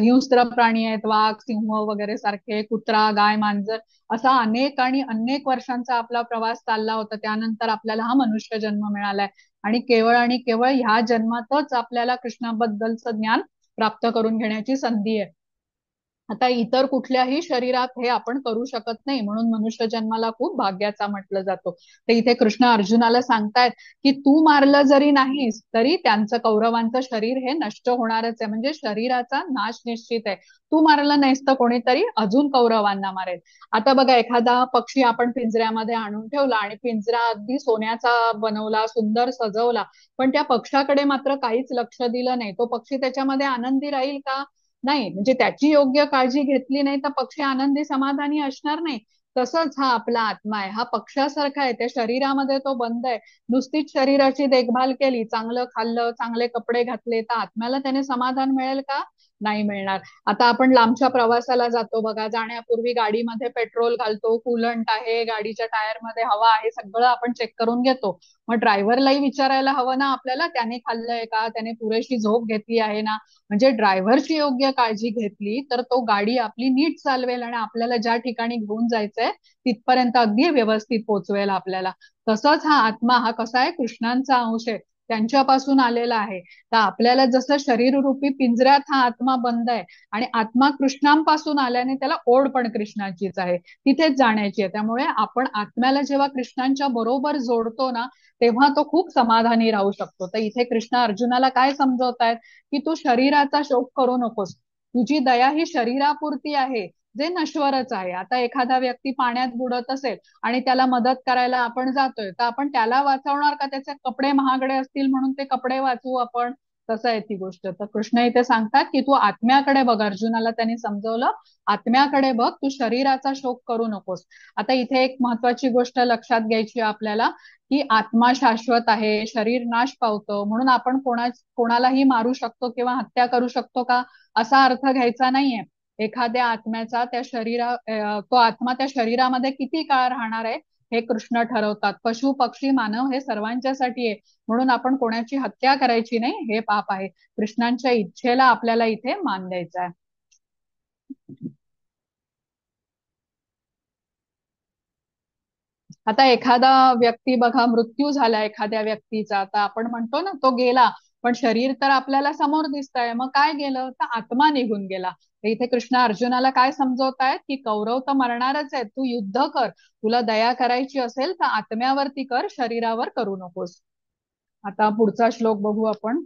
हिंस्त्र प्राणी आहेत वाघ सिंह वगैरे सारखे कुत्रा गाय मांजर असा अनेक आणि अनेक वर्षांचा आपला प्रवास चालला होता. त्यानंतर आपल्याला हा मनुष्य जन्म मिळालाय. आणि केवळ आणि केवळ ह्या जन्मातच आपल्याला कृष्णाबद्दलचं ज्ञान प्राप्त करून घेण्याची संधी आहे. आता इतर कुठल्याही शरीरात हे आपण करू शकत नाही म्हणून मनुष्य जन्माला खूप भाग्याचा म्हटलं जातो. तर इथे कृष्ण अर्जुनाला सांगतायत की तू मारलं जरी नाहीस तरी त्यांचं कौरवांचं शरीर हे नष्ट होणारच आहे. म्हणजे शरीराचा नाश निश्चित आहे. तू मारलं नाहीस तर कोणीतरी अजून कौरवांना मारेल. आता बघा एखादा पक्षी आपण पिंजऱ्यामध्ये आणून ठेवला आणि पिंजरा अगदी सोन्याचा बनवला सुंदर सजवला पण त्या पक्षाकडे मात्र काहीच लक्ष दिलं नाही. तो पक्षी त्याच्यामध्ये आनंदी राहील का? नाही म्हणजे त्याची योग्य काळजी घेतली नाही तर पक्षी आनंदी समाधानी असणार नाही. तसंच हा आपला आत्मा आहे. हा पक्षासारखा आहे. त्या शरीरामध्ये तो बंद आहे. नुसतीच शरीराची देखभाल केली. चांगलं खाल्लं चांगले कपडे घातले तर आत्म्याला त्याने समाधान मिळेल का? नाही मिळणार. आता आपण लांबच्या प्रवासाला जातो बघा जाण्यापूर्वी गाडीमध्ये पेट्रोल घालतो कुलंट आहे गाडीच्या टायरमध्ये हवा आहे सगळं आपण चेक करून घेतो. मग ड्रायव्हरलाही विचारायला हवं ना आपल्याला त्याने खाल्लंय का त्याने पुरेशी झोप घेतली आहे ना? म्हणजे ड्रायव्हरची योग्य काळजी घेतली तर तो गाडी आपली नीट चालवेल आणि आपल्याला ज्या ठिकाणी घेऊन जायचंय तिथपर्यंत अगदी व्यवस्थित पोहोचवेल आपल्याला. तसंच हा आत्मा हा कसा आहे? कृष्णांचा अंश आहे. त्यांच्यापासून आलेला आहे. तर आपल्याला जसं शरीर रूपी पिंजऱ्यात हा आत्मा बंद आहे आणि आत्मा कृष्णांपासून आल्याने त्याला ओढ पण कृष्णाचीच आहे. तिथेच जाण्याची आहे. त्यामुळे आपण आत्म्याला जेव्हा कृष्णांच्या बरोबर जोडतो ना तेव्हा तो खूप समाधानी राहू शकतो. तर इथे कृष्ण अर्जुनाला काय समजवत आहेत की तू शरीराचा शोक करू नकोस. तुझी दया ही शरीरापुरती आहे. जे नश्वरच आहे. आता एखादा व्यक्ती पाण्यात बुडत असेल आणि त्याला मदत करायला आपण जातोय तर आपण त्याला वाचवणार का? त्याचे कपडे महागडे असतील म्हणून ते कपडे वाचवू आपण? तसं आहे ती गोष्ट. तर कृष्ण इथे सांगतात की तू आत्म्याकडे बघ. अर्जुनाला त्यांनी समजवलं आत्म्याकडे बघ तू शरीराचा शोक करू नकोस. आता इथे एक महत्वाची गोष्ट लक्षात घ्यायची आपल्याला की आत्मा शाश्वत आहे शरीर नाश पावतो म्हणून आपण कोणा कोणालाही मारू शकतो किंवा हत्या करू शकतो का? असा अर्थ घ्यायचा नाहीये. एखाद्या आत्म्याचा त्या शरीरा तो आत्मा त्या शरीरामध्ये किती काळ राहणार आहे हे कृष्ण ठरवतात. पशु पक्षी मानव हे सर्वांच्यासाठी आहे. म्हणून आपण कोणाची हत्या करायची नाही हे पाप आहे. कृष्णांच्या इच्छेला आपल्याला इथे मान द्यायचा आहे. आता एखादा व्यक्ती बघा मृत्यू झाला एखाद्या व्यक्तीचा. आता आपण म्हणतो ना तो गेला. पण शरीर तर आपल्याला समोर दिसत आहे मग काय गेलं? तर आत्मा निघून गेला. इथे कृष्ण अर्जुनाला काय समजवतायत? की कौरव तर मरणारच आहे तू युद्ध कर. तुला दया करायची असेल तर आत्म्यावरती कर. शरीरावर करू नकोस. आता पुढचा श्लोक बघू आपण.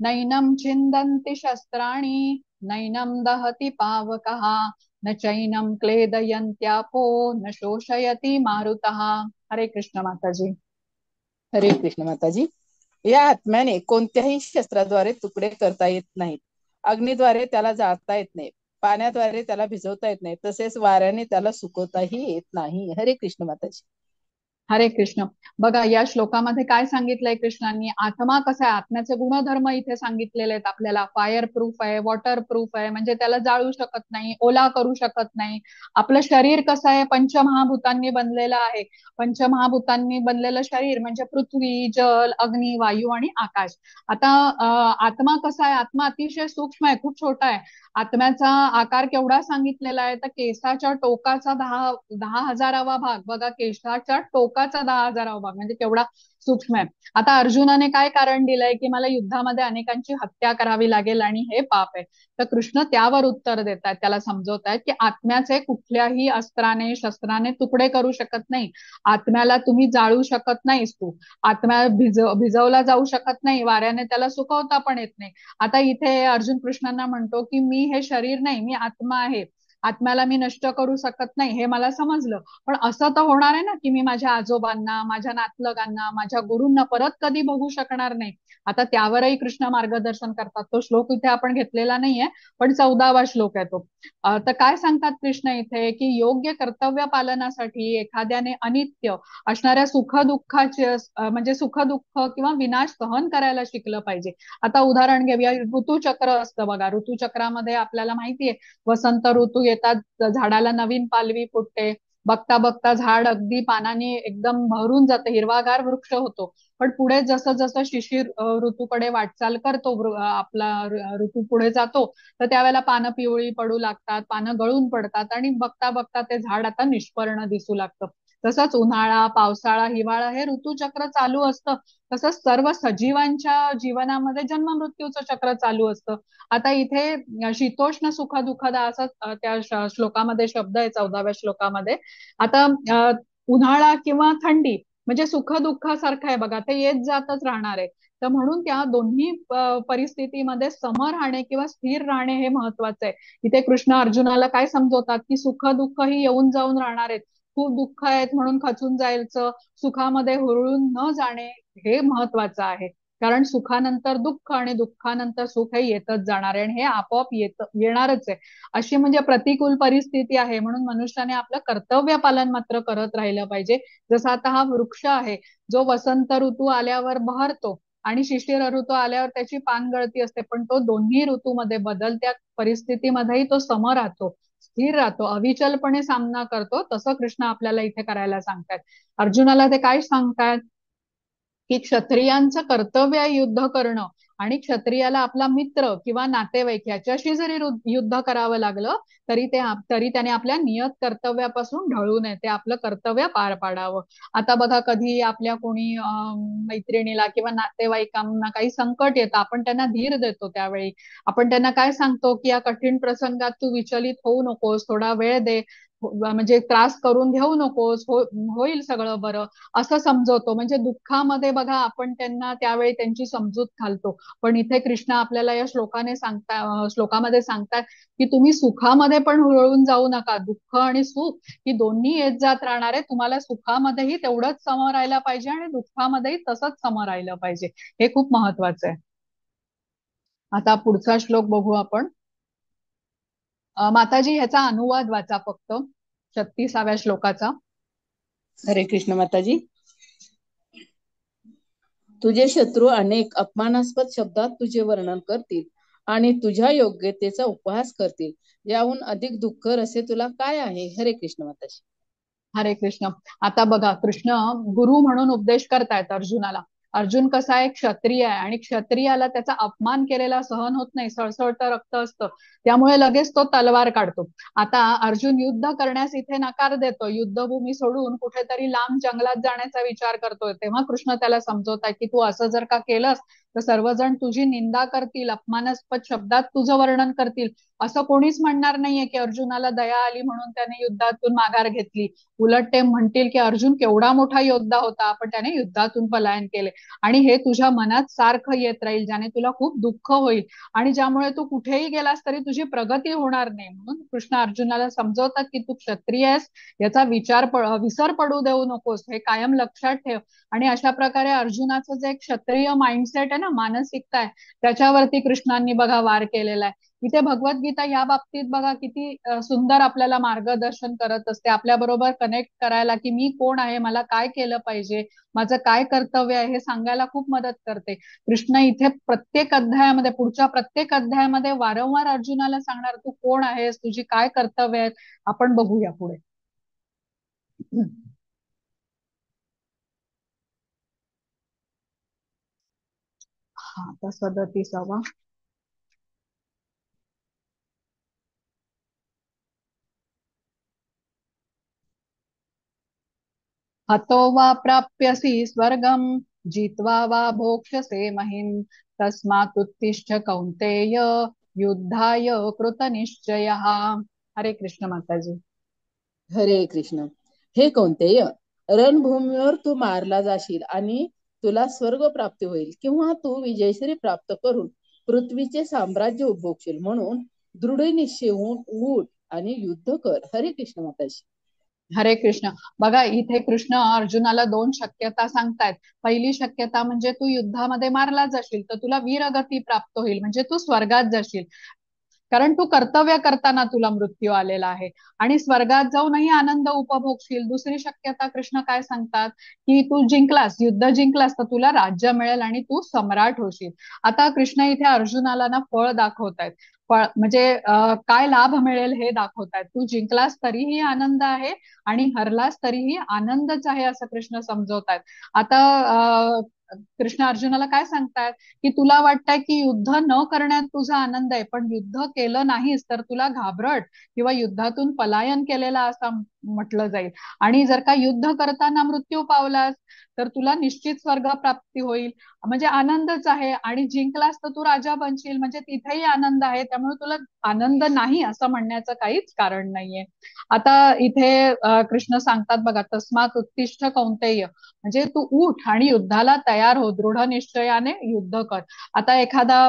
नैनम छिंदन्ति शस्त्राणी नैनम दहती पावकः। न चैनम क्लेदयन्त्यापो न शोषयती मारुतः। हरे कृष्ण माताजी। हरे कृष्ण माताजी। या आत्म्याने कोणत्याही शस्त्राद्वारे तुकडे करता येत नाहीत. अग्नीद्वारे त्याला जाळता येत नाही. पाण्याद्वारे त्याला भिजवता येत नाही. तसेच वाऱ्याने त्याला सुकवताही येत नाही. हरे कृष्ण माताजी। हरे कृष्ण. बघा या श्लोकामध्ये काय सांगितलंय कृष्णांनी? आत्मा कसा आहे? आत्म्याचे गुणधर्म इथे सांगितलेले आहेत आपल्याला. फायर प्रूफ आहे वॉटर प्रूफ आहे म्हणजे त्याला जाळू शकत नाही ओला करू शकत नाही. आपलं शरीर कसं आहे? पंचमहाभूतांनी बनलेलं आहे. पंचमहाभूतांनी बनलेलं शरीर म्हणजे पृथ्वी जल अग्नी वायू आणि आकाश. आता आत्मा कसा आहे? आत्मा अतिशय सूक्ष्म आहे खूप छोटा आहे. आत्म्याचा आकार केवढा सांगितलेला आहे? तर केसाच्या टोकाचा दहा दहा हजारावा भाग. बघा केसाच्या टोकाचा दहा हजारावा भाग म्हणजे केवढा सूक्ष्म आहे. आता अर्जुनाने काय कारण दिलंय की मला युद्धामध्ये अनेकांची हत्या करावी लागेल आणि हे पाप आहे. तर कृष्ण त्यावर उत्तर देत आहेत त्याला समजवत आहेत की आत्म्याचे कुठल्याही अस्त्राने शस्त्राने तुकडे करू शकत नाही. आत्म्याला तुम्ही जाळू शकत नाहीस तू. आत्म्या भिजव भिजवला जाऊ शकत नाही वाऱ्याने त्याला सुकवता पण येत नाही. आता इथे अर्जुन कृष्णांना म्हणतो की मी हे शरीर नाही मी आत्मा आहे. आत्म्याला मी नष्ट करू शकत नाही हे मला समजलं. पण असं तर होणार आहे ना की मी माझ्या आजोबांना माझ्या नातलगांना माझ्या गुरूंना परत कधी बघू शकणार नाही. आता त्यावरही कृष्ण मार्गदर्शन करतात. तो श्लोक इथे आपण घेतलेला नाहीये पण चौदावा श्लोक आहे तो. तर काय सांगतात कृष्ण इथे की योग्य कर्तव्य पालनासाठी एखाद्याने अनित्य असणाऱ्या सुख दुःखाचे म्हणजे सुख दुःख किंवा विनाश सहन करायला शिकलं पाहिजे. आता उदाहरण घेऊया. ऋतुचक्र असतं बघा. ऋतुचक्रामध्ये आपल्याला माहितीये वसंत ऋतू येतात झाडाला नवीन पालवी फुटते. बघता बघता झाड अगदी पानाने एकदम भरून जातं. हिरवागार वृक्ष होतो. पण पुढे जसं जसं शिशिर ऋतूकडे वाटचाल करतो आपला ऋतू पुढे जातो तर त्यावेळेला पानं पिवळी पडू लागतात पानं गळून पडतात आणि बघता बघता ते झाड आता निष्पर्ण दिसू लागतं. तसंच उन्हाळा पावसाळा हिवाळा हे ऋतुचक्र चालू असतं. तसंच सर्व सजीवांच्या जीवनामध्ये जन्म मृत्यूचं चक्र चालू असतं. आता इथे शीतोष्ण सुख दुःखदा असं त्या श्लोकामध्ये शब्द आहे चौदाव्या श्लोकामध्ये. आता उन्हाळा किंवा थंडी म्हणजे सुख दुःखासारखं आहे बघा ते येत जातच राहणार आहे. तर म्हणून त्या दोन्ही परिस्थितीमध्ये सम राहणे किंवा स्थिर राहणे हे महत्वाचं आहे. इथे कृष्ण अर्जुनाला काय समजवतात की सुख दुःख ही येऊन जाऊन राहणार आहेत. खूप दुःख आहेत म्हणून खचून जायचं. सुखामध्ये हुरळून न जाणे हे महत्वाचं आहे. कारण सुखानंतर दुःख आणि दुःखानंतर सुख हे येतच जाणार आहे आणि हे आपोआप येत येणारच आहे. अशी म्हणजे प्रतिकूल परिस्थिती आहे. म्हणून मनुष्याने आपलं कर्तव्य पालन मात्र करत राहिलं पाहिजे. जसं आता हा वृक्ष आहे जो वसंत ऋतू आल्यावर बहरतो आणि शिशिर ऋतू आल्यावर त्याची पानगळती असते. पण तो दोन्ही ऋतूमध्ये बदलत्या परिस्थितीमध्येही तो सम राहतो. स्थिर राहतो अविचलपणे सामना करतो तसं कृष्ण आपल्याला इथे करायला सांगतात. अर्जुनाला ते काय सांगतात? की क्षत्रियांचं कर्तव्य आहे युद्ध करणं. आणि क्षत्रियाला आपला मित्र किंवा नातेवाईक याच्याशी जरी युद्ध करावं लागलं तरी ते तरी त्याने आपल्या नियत कर्तव्यापासून ढळू नये ते आपलं कर्तव्य पार पाडावं. आता बघा कधी आपल्या कोणी मैत्रिणीला किंवा नातेवाईकांना काही संकट येतं आपण त्यांना धीर देतो त्यावेळी. आपण त्यांना काय सांगतो की या कठीण प्रसंगात तू विचलित होऊ नकोस थोडा वेळ दे. म्हणजे त्रास करून घेऊ नकोस हो होईल सगळं बरं असं समजवतो. म्हणजे दुःखामध्ये बघा आपण त्यांना त्यावेळी त्यांची समजूत घालतो. पण इथे कृष्णा आपल्याला या श्लोकाने सांगता श्लोकामध्ये सांगतात की तुम्ही सुखामध्ये पण हुळून जाऊ नका. दुःख आणि सुख ही दोन्ही येत जात राहणार. आहे तुम्हाला सुखामध्येही तेवढंच समोर राहिलं पाहिजे आणि दुःखामध्येही तसंच समोर राहिलं पाहिजे. हे खूप महत्वाचं आहे. आता पुढचा श्लोक बघू आपण. माताजी ह्याचा अनुवाद वाचा फक्त. छत्तीसाव्या श्लोकाचा. हरे कृष्ण माताजी. तुझे शत्रू अनेक अपमानास्पद शब्दात तुझे वर्णन करतील आणि तुझ्या योग्यतेचा उपहास करतील. याहून अधिक दुःख असे तुला काय आहे? हरे कृष्ण माताजी. हरे कृष्ण. आता बघा कृष्ण गुरु म्हणून उपदेश करतायत अर्जुनाला. अर्जुन कसा आहे क्षत्रिय आहे आणि क्षत्रियाला त्याचा अपमान केलेला सहन होत नाही सळसळतं रक्त असतं. त्यामुळे लगेच तो तलवार काढतो. आता अर्जुन युद्ध करण्यास इथे नकार देतो. युद्धभूमी सोडून कुठेतरी लांब जंगलात जाण्याचा विचार करतोय. तेव्हा कृष्ण त्याला समजवत की तू असं जर का केलंस तर सर्वजण तुझी निंदा करतील अपमानास्पद शब्दात तुझं वर्णन करतील. असं कोणीच म्हणणार नाहीये की अर्जुनाला दया आली म्हणून त्याने युद्धातून माघार घेतली. उलट ते म्हणतील की अर्जुन केवढा मोठा योद्धा होता पण त्याने युद्धातून पलायन केले. आणि हे तुझ्या मनात सारखं येत राहील ज्याने तुला खूप दुःख होईल. आणि ज्यामुळे तू कुठेही गेलास तरी तुझी प्रगती होणार नाही. म्हणून कृष्ण अर्जुनाला समजवतात की तू क्षत्रिय आहेस याचा विचार विसर पडू देऊ नकोस हे कायम लक्षात ठेव. आणि अशा प्रकारे अर्जुनाचं जे क्षत्रिय माइंडसेट आहे ना मानसिकता आहे त्याच्यावरती कृष्णांनी बघा वार केलेला आहे. इथे भगवद्गीता या बाबतीत बघा किती सुंदर आपल्याला मार्गदर्शन करत असते. आपल्या बरोबर कनेक्ट करायला की मी कोण आहे मला काय केलं पाहिजे माझं काय कर्तव्य आहे हे सांगायला खूप मदत करते. कृष्ण इथे प्रत्येक अध्यायामध्ये पुढच्या प्रत्येक अध्यायामध्ये वारंवार अर्जुनाला सांगणार तू कोण आहेस? तुझी काय कर्तव्य आहेत? आपण बघूया पुढे. हा आता सवा हतो वा प्राप्यसि स्वर्गम जित्वा वा भोक्ष्यसे महिम। तस्मात्तिष्ठ कौंतेय युद्धाय कृत निश्चय हरे कृष्ण माताजी। हरे कृष्ण। हे कौंतेय रणभूमीवर तू मारला जाशील आणि तुला स्वर्ग प्राप्त होईल किंवा तू विजयश्री प्राप्त करून पृथ्वीचे साम्राज्य उपभोगशील म्हणून दृढ निश्चय होऊन उठ आणि युद्ध कर। हरे कृष्ण माताजी। हरे कृष्ण. बघा इथे कृष्ण अर्जुनाला दोन शक्यता सांगतायत. पहिली शक्यता म्हणजे तू युद्धामध्ये मारला जाशील तर तुला वीरगती प्राप्त होईल. म्हणजे तू स्वर्गात जाशील. कारण तू कर्तव्य करताना तुला मृत्यू आलेला आहे. आणि स्वर्गात जाऊनही आनंद उपभोगशील. दुसरी शक्यता कृष्ण काय सांगतात? की तू जिंकलास युद्ध जिंकलास तर तुला राज्य मिळेल आणि तू सम्राट होशील. आता कृष्ण इथे अर्जुनाला ना फळ दाखवतायत. म्हणजे काय लाभ मिळेल हे दाखवतायत. तू जिंकलास तरीही आनंद आहे आणि हरलास तरीही आनंदच आहे असं कृष्ण समजवतायत. आता कृष्ण अर्जुनाला काय सांगतायत की तुला वाटतंय की युद्ध न करण्यात तुझा आनंद आहे पण युद्ध केलं नाहीस तर तुला घाबरट किंवा युद्धातून पलायन केलेला असं म्हटलं जाईल. आणि जर का युद्ध करताना मृत्यू पावलास तर तुला निश्चित स्वर्ग प्राप्ती होईल. म्हणजे आनंदच आहे आणि जिंकलास तर तू राजा बनशील. म्हणजे तिथेही आनंद आहे. त्यामुळे तुला आनंद नाही असं म्हणण्याचं काहीच कारण नाहीये. आता इथे कृष्ण सांगतात बघा तस्मात उत्तिष्ठ कौंतेय म्हणजे तू उठ आणि युद्धाला तयार हो. दृढ निश्चयाने युद्ध कर. आता एखादा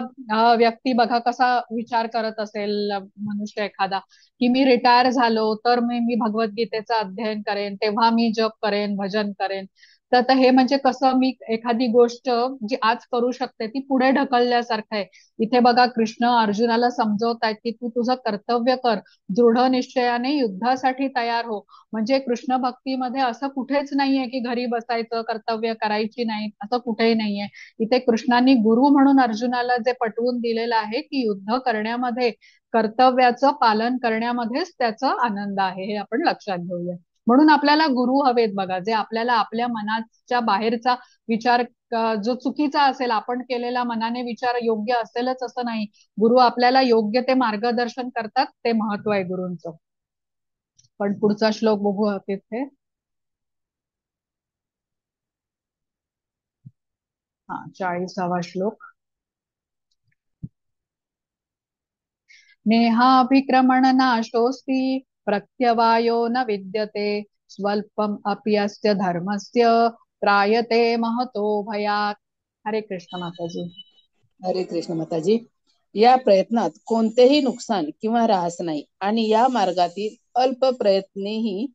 व्यक्ती बघा कसा विचार करत असेल मनुष्य एखादा की मी रिटायर झालो तर मी मी भगवद्गीतेचं अध्ययन करेन तेव्हा मी जप करेन भजन करेन. तर हे म्हणजे कसं मी एखादी गोष्ट जी आज करू शकते ती पुढे ढकलल्यासारखं आहे. इथे बघा कृष्ण अर्जुनाला समजवत आहेत की तू तुझं कर्तव्य कर दृढ निश्चयाने युद्धासाठी तयार हो. म्हणजे कृष्ण भक्तीमध्ये असं कुठेच नाहीये की घरी बसायचं कर्तव्य करायची नाही असं कुठेही नाहीये. इथे कृष्णांनी गुरु म्हणून अर्जुनाला जे पटवून दिलेलं आहे की युद्ध करण्यामध्ये कर्तव्याचं पालन करण्यामध्येच त्याचा आनंद आहे हे आपण लक्षात घेऊया. म्हणून आपल्याला गुरु हवेत बघा जे आपल्याला आपल्या मनाच्या बाहेरचा विचार जो चुकीचा असेल आपण केलेला मनाने विचार योग्य असेलच असं नाही. गुरु आपल्याला योग्य ते मार्गदर्शन करतात ते महत्त्व आहे गुरूंचं. पण पुढचा श्लोक बघू तिथे. हा चाळीसावा श्लोक. नेहाभिक्रमण नाशोस्ती प्रत्यवायो न विद्यते स्वल्पम अपि अस्य धर्मस्य त्रायते महतो भयात। हरे कृष्ण माताजी। हरे कृष्ण माताजी। या प्रयत्नात कोणतेही नुकसान किंवा राहस नाही आणि या मार्गातील अल्प प्रयत्नेही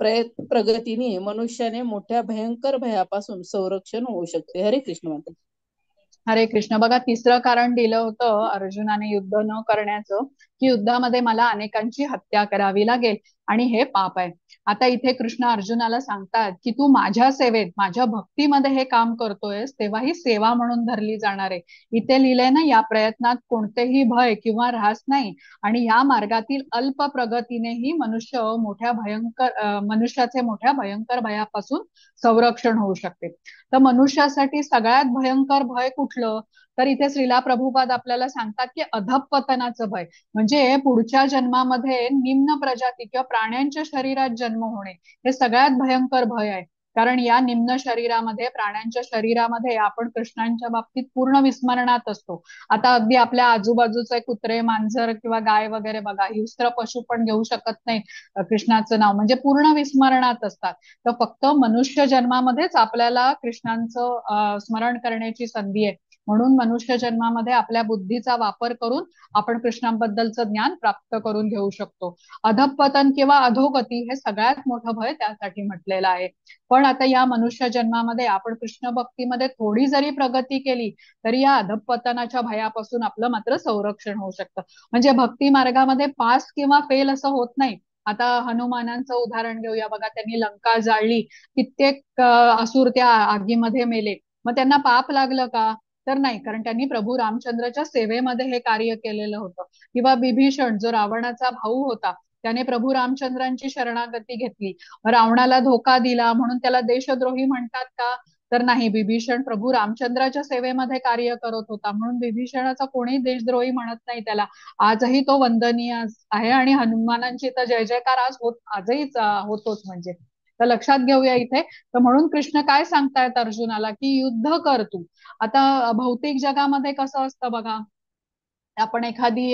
प्रयत्न प्रगतीने मनुष्याने मोठ्या भयंकर भयापासून संरक्षण होऊ शकते. हरे कृष्ण माताजी। हरे कृष्ण. बघा तिसरं कारण दिलं होतं अर्जुनाने युद्ध न करण्याचं की युद्धामध्ये मला अनेकांची हत्या करावी लागेल. आणि हे पाप आहे. आता इथे कृष्ण अर्जुनाला सांगतात की तू माझ्या सेवेत माझ्या भक्तीमध्ये हे काम करतोयस तेव्हा ही सेवा म्हणून धरली जाणार आहे. इथे लिहिलंय ना या प्रयत्नात कोणतेही भय किंवा ऱ्हास नाही आणि या मार्गातील अल्प प्रगतीनेही मनुष्य मोठ्या भयंकर मनुष्याचे मोठ्या भयंकर भयापासून संरक्षण होऊ शकते. तर मनुष्यासाठी सगळ्यात भयंकर भय कुठलं? तर इथे श्रीला प्रभुपाद आपल्याला सांगतात की अधपतनाचं भय. म्हणजे पुढच्या जन्मामध्ये निम्न प्रजाती किंवा प्राण्यांच्या शरीरात जन्म होणे हे सगळ्यात भयंकर भय आहे. कारण या निम्न शरीरामध्ये प्राण्यांच्या शरीरामध्ये आपण कृष्णांच्या बाबतीत पूर्ण विस्मरणात असतो. आता अगदी आपल्या आजूबाजूचे कुत्रे मांजर किंवा गाय वगैरे बघा हिस्त्र पशु पण घेऊ शकत नाही कृष्णाचं नाव. म्हणजे पूर्ण विस्मरणात असतात. तर फक्त मनुष्य जन्मामध्येच आपल्याला कृष्णांचं स्मरण करण्याची संधी आहे. म्हणून मनुष्य जन्मामध्ये आपल्या बुद्धीचा वापर करून आपण कृष्णांबद्दलचं ज्ञान प्राप्त करून घेऊ शकतो. अधपतन किंवा अधोगती हे सगळ्यात मोठं भय त्यासाठी म्हटलेलं आहे. पण आता या मनुष्य जन्मामध्ये आपण कृष्ण भक्तीमध्ये थोडी जरी प्रगती केली तरी या अधपतनाच्या भयापासून आपलं मात्र संरक्षण होऊ शकतं. म्हणजे भक्ती मार्गामध्ये पास किंवा फेल असं होत नाही. आता हनुमानांचं उदाहरण घेऊया. बघा त्यांनी लंका जाळली. कित्येक असुर त्या आगीमध्ये मेले. मग त्यांना पाप लागलं का? तर नाही कारण त्यांनी प्रभू रामचंद्राच्या सेवेमध्ये हे कार्य केलेलं होतं. किंवा बिभीषण जो रावणाचा भाऊ होता त्याने प्रभू रामचंद्रांची शरणागती घेतली. रावणाला धोका दिला म्हणून त्याला देशद्रोही म्हणतात का? तर नाही बिभीषण प्रभू रामचंद्राच्या सेवेमध्ये कार्य करत होता म्हणून बिभीषणाचा कोणी देशद्रोही म्हणत नाही त्याला. आजही तो वंदनीय आहे आणि हनुमानांची तर जय जयकार आज होत आजही होतोच म्हणजे. तर लक्षात घेऊया इथे. तर म्हणून कृष्ण काय सांगतायत अर्जुनाला की युद्ध कर तू. आता भौतिक जगामध्ये कसं असतं बघा? आपण एखादी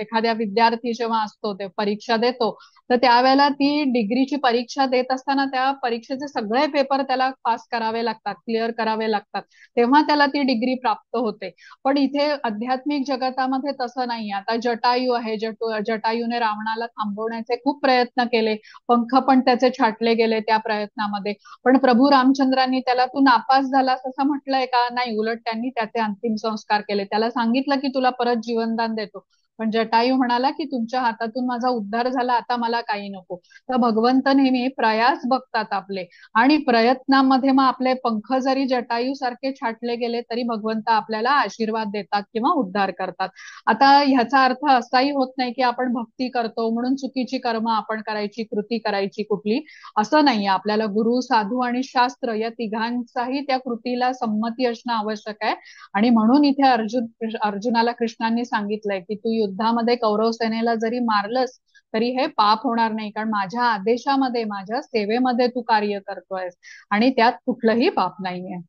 एखाद्या विद्यार्थी जेव्हा असतो ते परीक्षा देतो तर त्यावेळेला ती डिग्रीची परीक्षा देत असताना त्या परीक्षेचे सगळे पेपर त्याला पास करावे लागतात क्लिअर करावे लागतात. तेव्हा त्याला ती डिग्री प्राप्त होते. पण इथे आध्यात्मिक जगतामध्ये तसं नाही. आता जटायू आहे जटू जटायूने रावणाला थांबवण्याचे खूप प्रयत्न केले. पंख पण त्याचे छाटले गेले त्या प्रयत्नामध्ये. पण प्रभू रामचंद्रांनी त्याला तू नापास झालास असं म्हटलंय का? नाही उलट त्यांनी त्याचे अंतिम संस्कार केले. त्याला सांगितलं की तुला परत जीवनदान देतो. पण जटायू म्हणाला की तुमच्या हातातून माझा उद्धार झाला आता मला काही नको. तर भगवंत नेहमी प्रयास बघतात आपले. आणि प्रयत्नामध्ये मग आपले पंख जरी जटायू सारखे छाटले गेले तरी भगवंत आपल्याला आशीर्वाद देतात किंवा उद्धार करतात. आता ह्याचा अर्थ असाही होत नाही की आपण भक्ती करतो म्हणून चुकीची कर्म आपण करायची कृती करायची कुठली. असं नाहीये. आपल्याला गुरु साधू आणि शास्त्र या तिघांचाही त्या कृतीला संमती असणं आवश्यक आहे. आणि म्हणून इथे अर्जुन अर्जुनाला कृष्णांनी सांगितलंय की तू युद्धामध्ये कौरव सेनेला जरी मारलंस तरी हे पाप होणार नाही. कारण माझ्या आदेशामध्ये माझ्या सेवेमध्ये तू कार्य करतोयस आणि त्यात कुठलंही पाप नाहीये.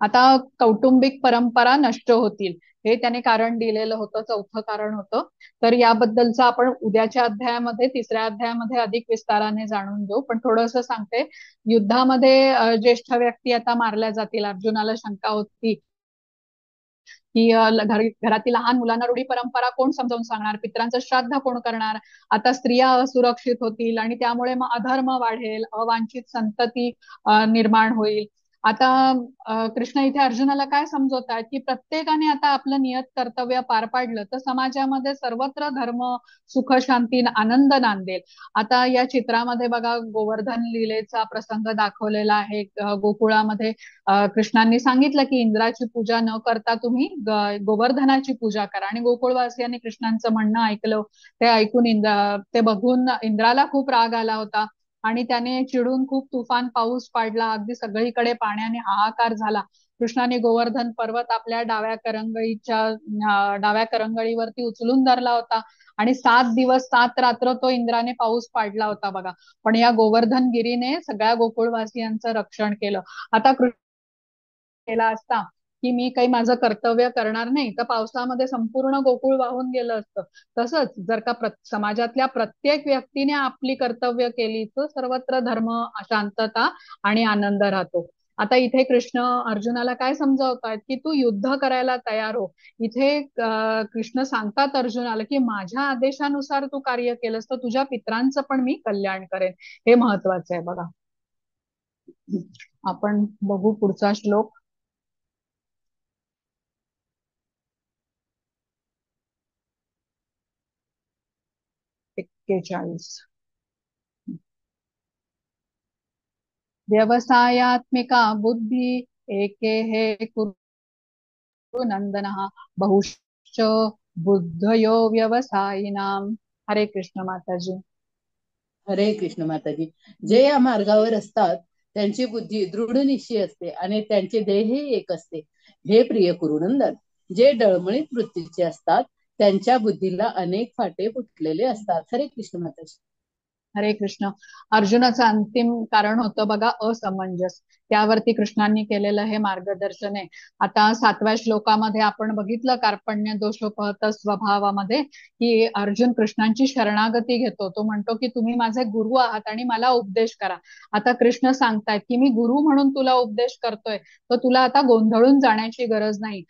आता कौटुंबिक परंपरा नष्ट होतील. हे त्याने कारण दिलेलं होतं चौथं कारण होतं. तर याबद्दलचं आपण उद्याच्या अध्यायामध्ये तिसऱ्या अध्यायामध्ये अधिक विस्ताराने जाणून घेऊ. पण थोडंसं सांगते. युद्धामध्ये ज्येष्ठ व्यक्ती आता मारल्या जातील. अर्जुनाला शंका होती. की घरातील लहान मुलांना रूढी परंपरा कोण समजावून सांगणार? पित्रांचं श्राद्ध कोण करणार? आता स्त्रिया असुरक्षित होतील आणि त्यामुळे मग अधर्म वाढेल अवांछित संतती निर्माण होईल. आता कृष्ण इथे अर्जुनाला काय समजवतात की प्रत्येकाने आता आपलं नियत कर्तव्य पार पाडलं तर समाजामध्ये सर्वत्र धर्म सुख शांती आनंद नांदेल. आता या चित्रामध्ये बघा गोवर्धन लीलेचा प्रसंग दाखवलेला आहे. गोकुळामध्ये कृष्णांनी सांगितलं की इंद्राची पूजा न करता तुम्ही गोवर्धनाची पूजा करा. आणि गोकुळवासियांनी कृष्णांचं म्हणणं ऐकलं. ते ऐकून इंद्र ते बघून इंद्राला खूप राग आला होता. आणि त्याने चिडून खूप तुफान पाऊस पाडला. अगदी सगळीकडे पाण्याने हाहाकार झाला. कृष्णाने गोवर्धन पर्वत आपल्या डाव्या करंगळीच्या डाव्या करंगळीवरती उचलून धरला होता. आणि सात दिवस सात रात्र तो इंद्राने पाऊस पाडला होता बघा. पण या गोवर्धन गिरीने सगळ्या गोकुळवासियांचं रक्षण केलं. आता केला असता. की मी काही माझं कर्तव्य करणार नाही तर पावसामध्ये संपूर्ण गोकुळ वाहून गेलं असतं. तसंच जर का समाजातल्या प्रत्येक व्यक्तीने आपली कर्तव्य केली तर सर्वत्र धर्म शांतता आणि आनंद राहतो. आता इथे कृष्ण अर्जुनाला काय समजावतात की तू युद्ध करायला तयार हो. इथे कृष्ण सांगतात अर्जुनाला की माझ्या आदेशानुसार तू कार्य केलंस तर तुझ्या पित्रांचं पण मी कल्याण करेन. हे महत्वाचं आहे बघा. आपण बघू पुढचा श्लोक. एक्केचाळीस व्यवसायात्मिका बुद्धी एके हे नंदन बहुश्च बुद्धयो व्यवसायीनाम. हरे कृष्ण माताजी. हरे कृष्ण माताजी. जे या मार्गावर असतात त्यांची बुद्धी दृढ निश्चय असते आणि त्यांचे देह एक असते. हे प्रिय कुरुनंदन जे डळमळीत वृत्तीचे असतात त्यांच्या बुद्धीला अनेक फाटे फुटलेले असतात. हरे कृष्ण माताजी. हरे कृष्ण. अर्जुनाचं अंतिम कारण होतं बघा असमंजस. त्यावरती कृष्णांनी केलेलं हे मार्गदर्शन आहे. आता सातव्या श्लोकामध्ये आपण बघितलं कार्पण्य दोषोपहत स्वभावामध्ये की अर्जुन कृष्णांची शरणागती घेतो. तो म्हणतो की तुम्ही माझे गुरु आहात आणि मला उपदेश करा. आता कृष्ण सांगतायत की मी गुरु म्हणून तुला उपदेश करतोय तर तुला आता गोंधळून जाण्याची गरज नाही.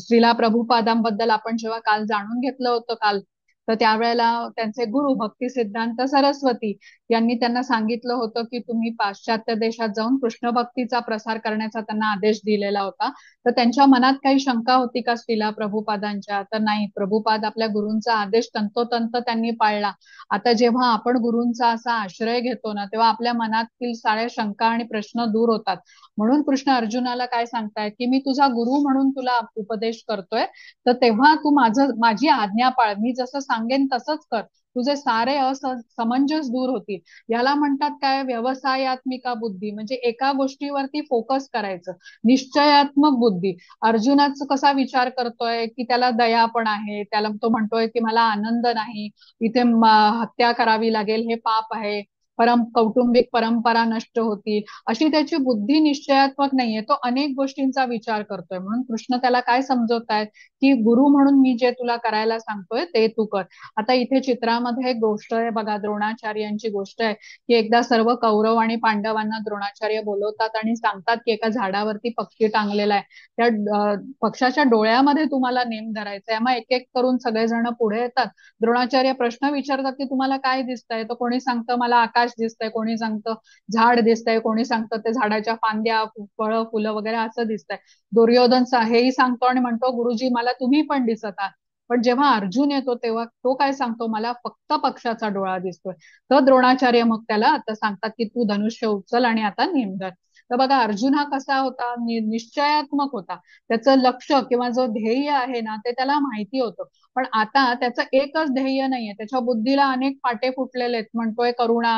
श्रीला प्रभुपादांबद्दल आपण जेव्हा काल जाणून घेतलं होतं काल तर त्यावेळेला त्यांचे गुरु भक्ती सिद्धांत सरस्वती यांनी त्यांना सांगितलं होतं की तुम्ही पाश्चात्य देशात जाऊन कृष्ण भक्तीचा प्रसार करण्याचा त्यांना आदेश दिलेला होता. तर त्यांच्या मनात काही शंका होती का श्रीला प्रभुपादांच्या? तर नाही प्रभुपाद आपल्या गुरूंचा आदेश तंतोतंत त्यांनी पाळला. आता जेव्हा आपण गुरूंचा असा आश्रय घेतो ना तेव्हा आपल्या मनातील साऱ्या शंका आणि प्रश्न दूर होतात. म्हणून कृष्ण अर्जुनाला काय सांगतायत की मी तुझा गुरु म्हणून तुला उपदेश करतोय. तर तेव्हा तू माझं माझी आज्ञा पाळ. मी जसं सांगेन तसंच कर. तुझे सारे असमंजस दूर होतील. याला म्हणतात काय? व्यवसायात्मिका बुद्धी. म्हणजे एका गोष्टीवरती फोकस करायचं. निश्चयात्मक बुद्धी. अर्जुनाच कसा विचार करतोय की त्याला दया पण आहे. त्याला तो म्हणतोय की मला आनंद नाही. इथे हत्या करावी लागेल. हे पाप आहे. परम कौटुंबिक परंपरा नष्ट होतील अशी त्याची बुद्धी निश्चयात्मक नाहीये. तो अनेक गोष्टींचा विचार करतोय. म्हणून कृष्ण त्याला काय समजवतायत? की गुरु म्हणून मी जे तुला करायला सांगतोय ते तू कर. आता इथे चित्रामध्ये एक गोष्ट आहे बघा द्रोणाचार्यांची गोष्ट आहे. की एकदा सर्व कौरव आणि पांडवांना द्रोणाचार्य बोलवतात आणि सांगतात की एका झाडावरती पक्षी टांगलेला आहे. त्या पक्षाच्या डोळ्यामध्ये तुम्हाला नेम धरायचा आहे. मग एक एक करून सगळेजण पुढे येतात. द्रोणाचार्य प्रश्न विचारतात की तुम्हाला काय दिसतंय? तर कोणी सांगतं मला आकाश आकाश दिसतंय कोणी सांगतं झाड दिसतंय कोणी सांगतं ते झाडाच्या फांद्या फळं फुलं वगैरे असं दिसतंय. दुर्योधन हेही सांगतो आणि म्हणतो गुरुजी मला तुम्ही पण दिसत आहात. पण जेव्हा अर्जुन येतो तेव्हा तो काय सांगतो मला फक्त पक्षाचा डोळा दिसतोय. तर द्रोणाचार्य मग त्याला आता सांगतात की तू धनुष्य उचल आणि आता नेमधर तर बघा अर्जुन हा कसा होता? निश्चयात्मक होता. त्याचं लक्ष किंवा जो ध्येय आहे ना ते त्याला माहिती होतं. पण आता त्याचं एकच ध्येय नाहीये. त्याच्या बुद्धीला अनेक फाटे फुटलेले आहेत. म्हणतोय करुणा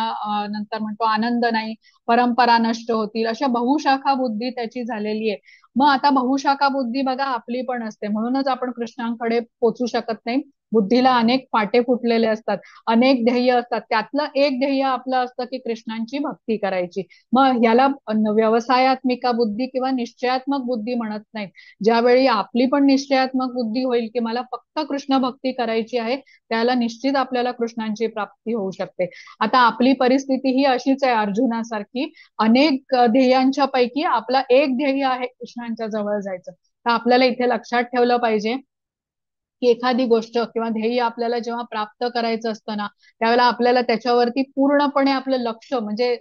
नंतर म्हणतो आनंद नाही परंपरा नष्ट होतील अशा बहुशाखा बुद्धी त्याची झालेली आहे. मग आता बहुशाखा बुद्धी बघा आपली पण असते. म्हणूनच आपण कृष्णांकडे पोचू शकत नाही. बुद्धीला अनेक पाटे फुटलेले असतात अनेक ध्येय असतात. त्यातलं एक ध्येय आपलं असतं की कृष्णांची भक्ती करायची. मग याला व्यवसायात्मिका बुद्धी किंवा निश्चयात्मक बुद्धी म्हणत नाहीत. ज्यावेळी आपली पण निश्चयात्मक बुद्धी होईल की मला फक्त कृष्ण भक्ती करायची आहे त्याला निश्चित आपल्याला कृष्णांची प्राप्ती होऊ शकते. आता आपली परिस्थिती ही अशीच आहे अर्जुनासारखी. अनेक ध्येयांच्या पैकी आपला एक ध्येय आहे कृष्णांच्या जवळ जायचं. तर आपल्याला इथे लक्षात ठेवलं पाहिजे. की एखादी गोष्ट किंवा ध्येय आपल्याला जेव्हा प्राप्त करायचं असतं ना त्यावेळेला आपल्याला त्याच्यावरती पूर्णपणे आपलं लक्ष म्हणजे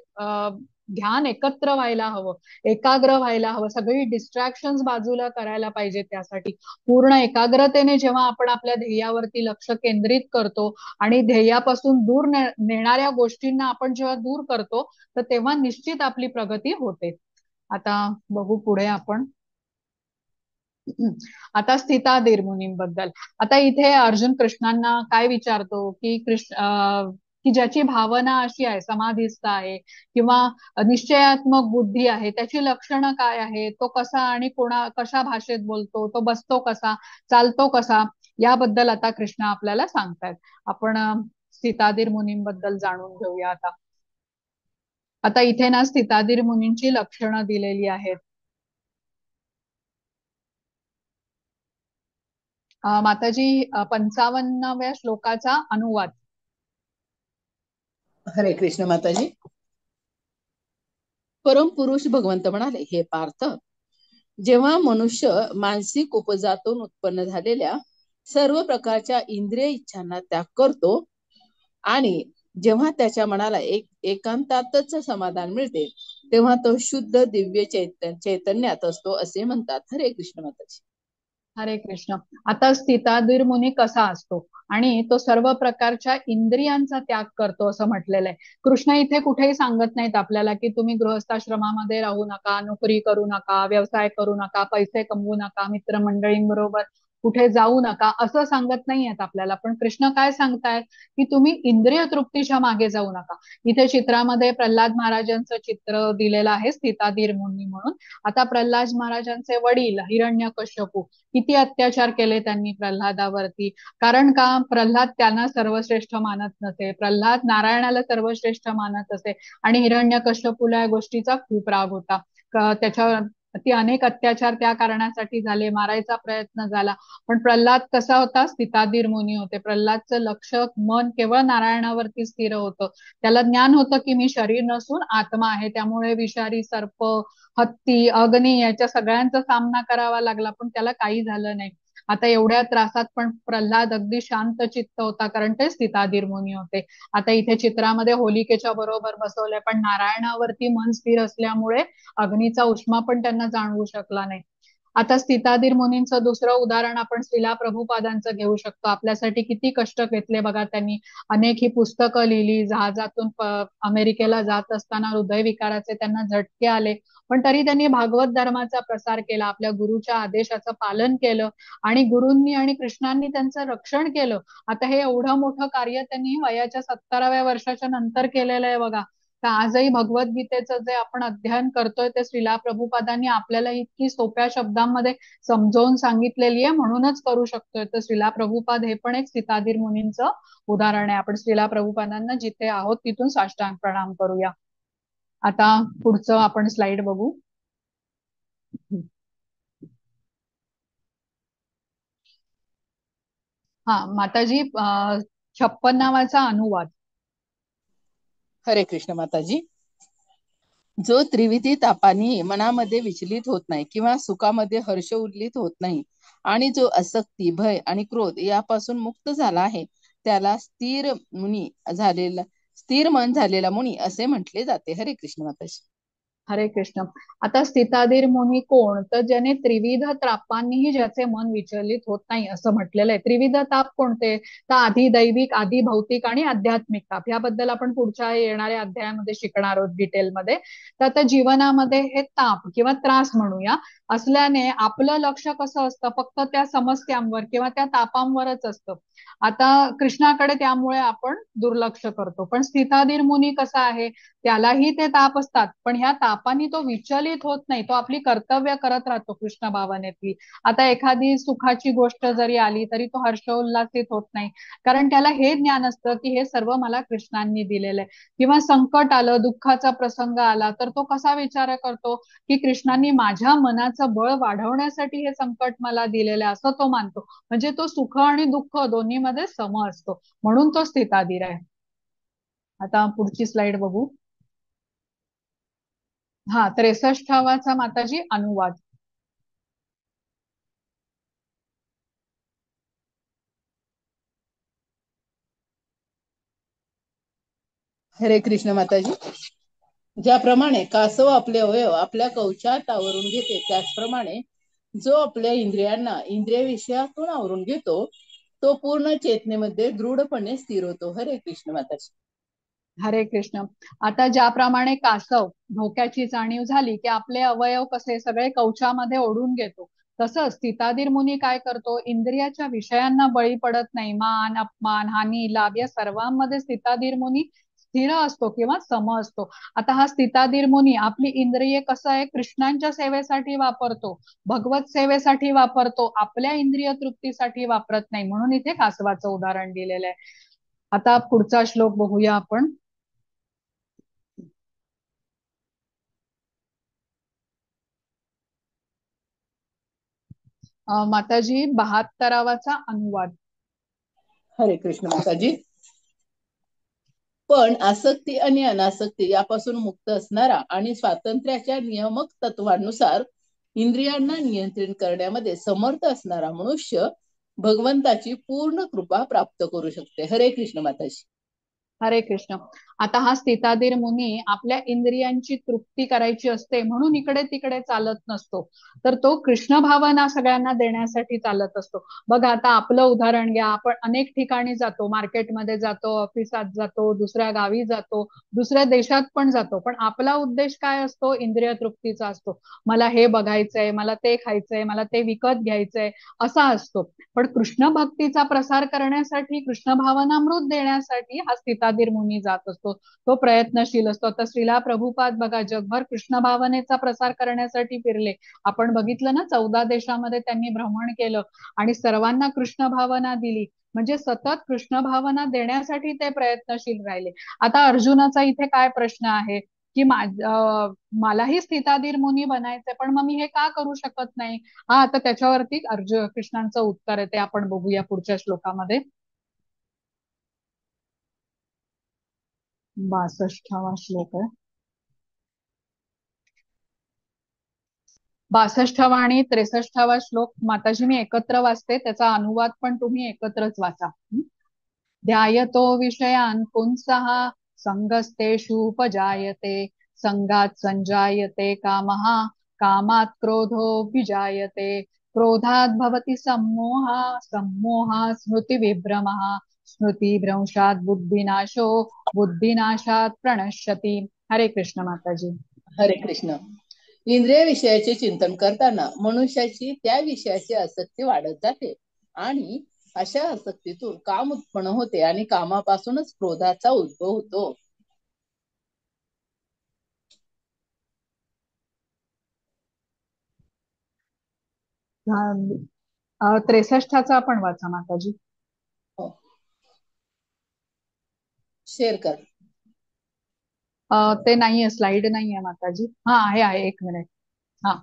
ध्यान एकत्र व्हायला हवं एकाग्र व्हायला हवं. सगळी डिस्ट्रॅक्शन बाजूला करायला पाहिजे त्यासाठी. पूर्ण एकाग्रतेने जेव्हा आपण आपल्या ध्येयावरती लक्ष केंद्रित करतो आणि ध्येयापासून दूर नेणाऱ्या गोष्टींना आपण जेव्हा दूर करतो तर तेव्हा निश्चित आपली प्रगती होते. आता बघू पुढे आपण. आता स्थिताधीर मुनींबद्दल. आता इथे अर्जुन कृष्णांना काय विचारतो की कृष्ण की ज्याची भावना अशी आहे समाधिस्थ आहे किंवा निश्चयात्मक बुद्धी आहे त्याची लक्षणं काय आहे तो कसा आणि कोणा कशा भाषेत बोलतो तो बसतो कसा चालतो कसा याबद्दल आता कृष्ण आपल्याला सांगतायत. आपण स्थिताधीर मुनींबद्दल जाणून घेऊया आता. आता इथे ना स्थिताधीर मुनींची लक्षणं दिलेली आहेत. माताजी पंचावन्नाव्या श्लोकाचा अनुवाद. हरे कृष्ण माताजी. परम पुरुष भगवंत म्हणाले हे पार्थ जेव्हा मनुष्य मानसिक उपजातून उत्पन्न झालेल्या सर्व प्रकारच्या इंद्रिय इच्छांना त्याग करतो आणि जेव्हा त्याच्या मनाला एक एकांतातच समाधान मिळते तेव्हा तो शुद्ध दिव्य चैतन्यात असतो असे म्हणतात. हरे कृष्ण माताजी. हरे कृष्ण. आता स्थिताधीर मुनी कसा असतो? आणि तो सर्व प्रकारच्या इंद्रियांचा त्याग करतो असं म्हटलेलं आहे. कृष्ण इथे कुठेही सांगत नाहीत आपल्याला की तुम्ही गृहस्थाश्रमामध्ये राहू नका नोकरी करू नका व्यवसाय करू नका पैसे कमवू नका मित्रमंडळींबरोबर कुठे जाऊ नका असं सांगत नाहीयेत आपल्याला. पण कृष्ण काय सांगतायत? की तुम्ही इंद्रिय तृप्तीच्या मागे जाऊ नका. इथे चित्रामध्ये प्रल्हाद महाराजांचं चित्र दिलेलं आहे स्थिताधीर मुनी म्हणून. आता प्रल्हाद महाराजांचे वडील हिरण्य कश्यपू किती अत्याचार केले त्यांनी प्रल्हादावरती. कारण का? प्रल्हाद त्यांना सर्वश्रेष्ठ मानत नसे. प्रल्हाद नारायणाला सर्वश्रेष्ठ मानत असे. आणि हिरण्य कश्यपूला या गोष्टीचा खूप राग होता. त्याच्या ती अनेक अत्याचार त्या कारणासाठी झाले मारायचा प्रयत्न झाला. पण प्रल्हाद कसा होता? स्थिताधीर मुनी होते. प्रल्हादचं लक्ष मन केवळ नारायणावरती स्थिर होतं. त्याला ज्ञान होतं की मी शरीर नसून आत्मा आहे. त्यामुळे विषारी सर्प हत्ती अग्नी याच्या सगळ्यांचा सामना करावा लागला पण त्याला काही झालं नाही. आता एवढ्या त्रासात पण प्रल्हाद अगदी शांत चित्त होता कारण ते स्थिताधीर मुनी होते. आता इथे चित्रामध्ये होलिकेच्या बरोबर बसवलंय पण नारायणावरती मन स्थिर असल्यामुळे अग्नीचा उष्मा पण त्यांना जाणवू शकला नाही. आता स्थिताधीर मुनींचं दुसरं उदाहरण आपण शिला प्रभुपादांचं घेऊ शकतो. आपल्यासाठी किती कष्ट घेतले बघा त्यांनी. अनेक ही पुस्तकं लिहिली जहाजातून अमेरिकेला जात असताना हृदयविकाराचे त्यांना झटके आले. पण तरी त्यांनी भागवत धर्माचा प्रसार केला आपल्या गुरुच्या आदेशाचं पालन केलं आणि गुरूंनी आणि कृष्णांनी त्यांचं रक्षण केलं. आता हे एवढं मोठं कार्य त्यांनी वयाच्या सत्तराव्या वर्षाच्या नंतर केलेलं आहे बघा. तर आजही भगवद्गीतेचं जे आपण अध्ययन करतोय ते श्रीला प्रभुपादांनी आपल्याला इतकी सोप्या शब्दांमध्ये समजावून सांगितलेली आहे म्हणूनच करू शकतोय. तर श्रीला प्रभुपाद हे पण एक सीताधीर मुनींचं उदाहरण आहे. आपण श्रीला प्रभुपादांना जिथे आहोत तिथून साष्टांग प्रणाम करूया. आता पुढचं आपण स्लाइड बघू. हा माताजी छप्पन्नावाचा अनुवाद. हरे कृष्ण माताजी. जो त्रिविधी तापानी मनामध्ये विचलित होत नाही किंवा सुखामध्ये हर्ष उल्लित होत नाही आणि जो असक्ती भय आणि क्रोध यापासून मुक्त झाला आहे त्याला स्थिर मुनी झालेला स्थिर मन झालेला मुनी असे म्हटले जाते. हरे कृष्ण माताजी. हरे कृष्ण. आता स्थिताधीर मुनी कोण? तर ज्याने त्रिविध तापांनीही ज्याचे मन विचलित होत नाही असं म्हटलेलं आहे. त्रिविध ताप कोणते? तर आधी दैविक आधी भौतिक आणि आध्यात्मिक ताप. याबद्दल आपण पुढच्या येणाऱ्या अध्यायामध्ये शिकणार आहोत डिटेलमध्ये तर आता जीवनामध्ये हे ताप किंवा त्रास म्हणूया. असल्याने आपलं लक्ष कसं असतं? फक्त त्या समस्यांवर किंवा त्या तापांवरच असतं. आता कृष्णाकडे त्यामुळे आपण दुर्लक्ष करतो. पण स्थिताधीर मुनी कसा आहे? त्यालाही ते ताप असतात. पण ह्या तापानी तो विचलित होत नाही. तो आपली कर्तव्य करत राहतो कृष्ण भावनेतली आता एखादी सुखाची गोष्ट जरी आली तरी तो हर्षोल्लासित होत नाही. कारण त्याला हे ज्ञान असतं की हे सर्व मला कृष्णांनी दिलेलं आहे. किंवा संकट आलं दुःखाचा प्रसंग आला तर तो कसा विचार करतो? की कृष्णांनी माझ्या मनात त्याचं बळ वाढवण्यासाठी हे संकट मला दिलेलं आहे असं तो मानतो. म्हणजे तो सुख आणि दुःख दोन्ही मध्ये सम असतो. म्हणून तो स्थिताधीर आहे. आता पुढची स्लाइड बघू. हा त्रेसष्टावाचा माताजी अनुवाद. हरे कृष्ण माताजी. ज्याप्रमाणे कासव आपले अवयव आपल्या कवचात आवरून घेते त्याचप्रमाणे जो आपल्या इंद्रियांना इंद्रिय विषयातून आवरून घेतो तो पूर्ण चेतनेमध्ये दृढपणे स्थिर होतो. हरे कृष्ण माताजी. हरे कृष्ण. आता ज्याप्रमाणे कासव धोक्याची जाणीव झाली की आपले अवयव कसे सगळे कवचामध्ये ओढून घेतो तसंच स्थिताधीर मुनी काय करतो? इंद्रियाच्या विषयांना बळी पडत नाही. मान अपमान हानी लाभ या सर्वांमध्ये स्थिताधीर मुनी स्थिर असतो किंवा सम असतो. आता हा स्थिताधीर मुनी आपली इंद्रिये कसं आहे? कृष्णांच्या सेवेसाठी वापरतो भगवत सेवेसाठी वापरतो आपल्या इंद्रिय तृप्तीसाठी वापरत नाही. म्हणून इथे कासवाचं उदाहरण दिलेलं आहे. आता पुढचा श्लोक बघूया आपण. माताजी बहात्तरावाचा अनुवाद. हरे कृष्ण माताजी. पण आसक्ती आणि अनासक्ती यापासून मुक्त असणारा आणि स्वातंत्र्याच्या नियमक तत्वानुसार इंद्रियांना नियंत्रित करण्यामध्ये समर्थ असणारा मनुष्य भगवंताची पूर्ण कृपा प्राप्त करू शकते. हरे कृष्ण माताजी. हरे कृष्ण. आता हा स्थिताधीर मुनी आपल्या इंद्रियांची तृप्ती करायची असते म्हणून इकडे तिकडे चालत नसतो. तर तो कृष्ण भावना सगळ्यांना देण्यासाठी चालत असतो. बघा आता आपलं उदाहरण घ्या. आपण अनेक ठिकाणी जातो. मार्केटमध्ये जातो ऑफिसात जातो दुसऱ्या गावी जातो दुसऱ्या देशात पण जातो. पण आपला उद्देश काय असतो? इंद्रिय तृप्तीचा असतो. मला हे बघायचंय मला ते खायचंय मला ते विकत घ्यायचंय असा असतो. पण कृष्ण भक्तीचा प्रसार करण्यासाठी कृष्ण भावनामृत देण्यासाठी हा स्थिताधीर मुनी जात असतो. तो प्रयत्नशील असतो. आता श्रीला प्रभुपाद बघा जगभर कृष्ण भावनेचा प्रसार करण्यासाठी फिरले. आपण बघितलं ना चौदा देशामध्ये त्यांनी भ्रमण केलं आणि सर्वांना कृष्ण भावना दिली. म्हणजे सतत कृष्ण भावना देण्यासाठी ते प्रयत्नशील राहिले. आता अर्जुनाचा इथे काय प्रश्न आहे? की मलाही स्थिताधीर मुनी बनायचंय पण मग मी हे का करू शकत नाही? हा आता त्याच्यावरती अर्जुन कृष्णांचं उत्तर आहे ते आपण बघूया पुढच्या श्लोकामध्ये. बासष्टावा श्लोक आहे. बासष्टावा आणि त्रेसष्टावा श्लोक माताजी मी एकत्र वाचते त्याचा अनुवाद पण तुम्ही एकत्रच वाचा. ध्यायतो विषयान पुंसः संगस्तेषुपजायते संगात संजायते कामः कामात क्रोधो विजायते क्रोधात भवति सम्मोहा सम्मोहा स्मृती विभ्रमः स्मृतिभ्रंशात बुद्धिनाशो बुद्धिनाशात प्रणश्यती। हरे कृष्ण माताजी। हरे कृष्ण। इंद्रिय विषयाचे चिंतन करताना मनुष्याची त्या विषयाची आसक्ती वाढत जाते आणि अशा आसक्तीतून काम उत्पन्न होते आणि कामापासूनच क्रोधाचा उद्भव होतो. त्रेसष्टाचा आपण वाचा माताजी हो. शेअर कर. ते नाहीये स्लाइड नाहीये माताजी. हा आहे आहे एक मिनिट हा.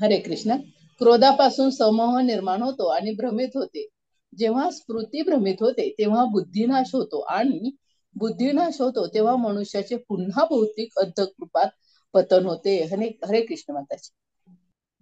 हरे कृष्ण. क्रोधापासून समूह निर्माण होतो आणि भ्रमित होते. जेव्हा स्मृती भ्रमित होते तेव्हा बुद्धिनाश होतो आणि बुद्धिनाश होतो तेव्हा मनुष्याचे पुन्हा भौतिक अंतकृपात पतन होते. हरे हरे कृष्ण माताजी.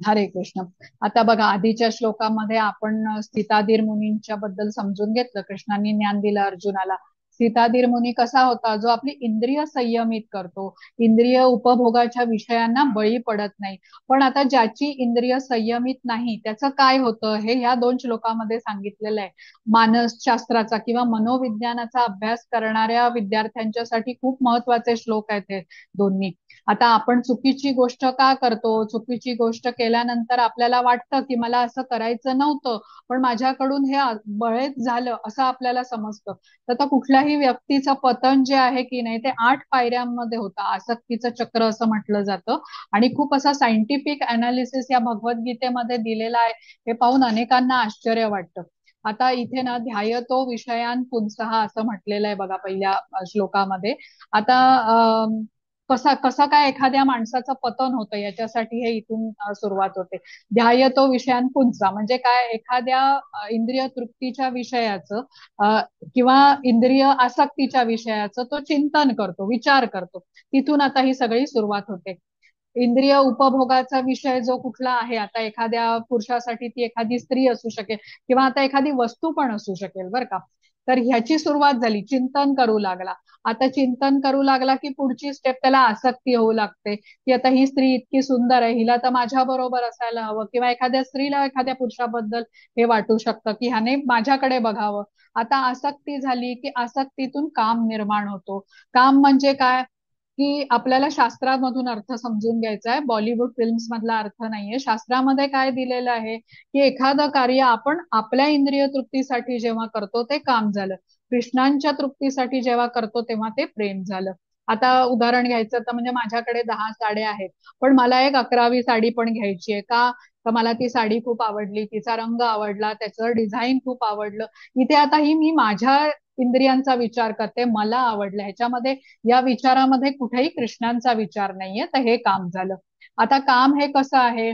हरे कृष्ण. आता बघा आधीच्या श्लोकामध्ये आपण स्थिताधीर मुनींच्या बद्दल समजून घेतलं. कृष्णांनी ज्ञान दिलं अर्जुनाला. सीताधीर मुनी कसा होता? जो आपली इंद्रिय संयमित करतो. इंद्रिय उपभोगाच्या विषयांना बळी पडत नाही. पण आता ज्याची इंद्रिय संयमित नाही त्याचं काय होतं? हे ह्या दोन श्लोकामध्ये सांगितलेलं आहे. मानसशास्त्राचा किंवा मनोविज्ञानाचा अभ्यास करणाऱ्या विद्यार्थ्यांच्यासाठी खूप महत्त्वाचे श्लोक आहेत हे दोन्ही. आता आपण चुकीची गोष्ट का करतो? चुकीची गोष्ट केल्यानंतर आपल्याला वाटतं की मला असं करायचं नव्हतं पण माझ्याकडून हे बळेच झालं असं आपल्याला समजतं. तर कुठल्या कोणत्याही व्यक्तीचं पतन जे आहे की नाही ते आठ पायऱ्यांमध्ये होतं. आसक्तीचं चक्र असं म्हटलं जातं. आणि खूप असा सायंटिफिक अनालिसिस या भगवद्गीतेमध्ये दिलेला आहे. हे पाहून अनेकांना आश्चर्य वाटतं. आता इथे ना ध्याय तो विषयान पुंसहा असं म्हटलेलं आहे बघा पहिल्या श्लोकामध्ये. आता कसा कसा काय एखाद्या माणसाचं पतन होतं याच्यासाठी हे इथून सुरुवात होते. ध्याय तो विषयान पुंचा म्हणजे काय एखाद्या इंद्रिय तृप्तीच्या विषयाचं किंवा इंद्रिय आसक्तीच्या विषयाचं तो चिंतन करतो विचार करतो. तिथून आता ही सगळी सुरुवात होते. इंद्रिय उपभोगाचा विषय जो कुठला आहे आता एखाद्या पुरुषासाठी ती एखादी स्त्री असू शकेल किंवा आता एखादी वस्तू पण असू शकेल बरं का. तर ह्याची सुरुवात झाली. चिंतन करू लागला. आता चिंतन करू लागला की पुढची स्टेप त्याला आसक्ती होऊ लागते. की आता ही स्त्री इतकी सुंदर आहे. हिला तर माझ्या बरोबर असायला हवं. किंवा एखाद्या स्त्रीला एखाद्या पुरुषाबद्दल हे वाटू शकतं की ह्याने माझ्याकडे बघावं. आता आसक्ती झाली की आसक्तीतून काम निर्माण होतो. काम म्हणजे काय? की आपल्याला शास्त्रामधून अर्थ समजून घ्यायचा आहे बॉलिवूड फिल्म्स मधला अर्थ नाहीये. शास्त्रामध्ये काय दिलेलं आहे? की एखादं कार्य आपण आपल्या इंद्रिय तृप्तीसाठी जेव्हा करतो ते काम झालं. कृष्णांच्या तृप्तीसाठी जेव्हा करतो तेव्हा ते प्रेम झालं. आता उदाहरण घ्यायचं तर म्हणजे माझ्याकडे दहा साड्या आहेत. पण मला एक अकरावी साडी पण घ्यायची आहे का? तर मला ती साडी खूप आवडली तिचा रंग आवडला त्याचं डिझाईन खूप आवडलं. इथे आता ही मी माझ्या इंद्रियांचा विचार करते मला आवडलं. ह्याच्यामध्ये या विचारामध्ये कुठेही कृष्णांचा विचार नाहीये. तर हे काम झालं. आता काम हे कसं आहे?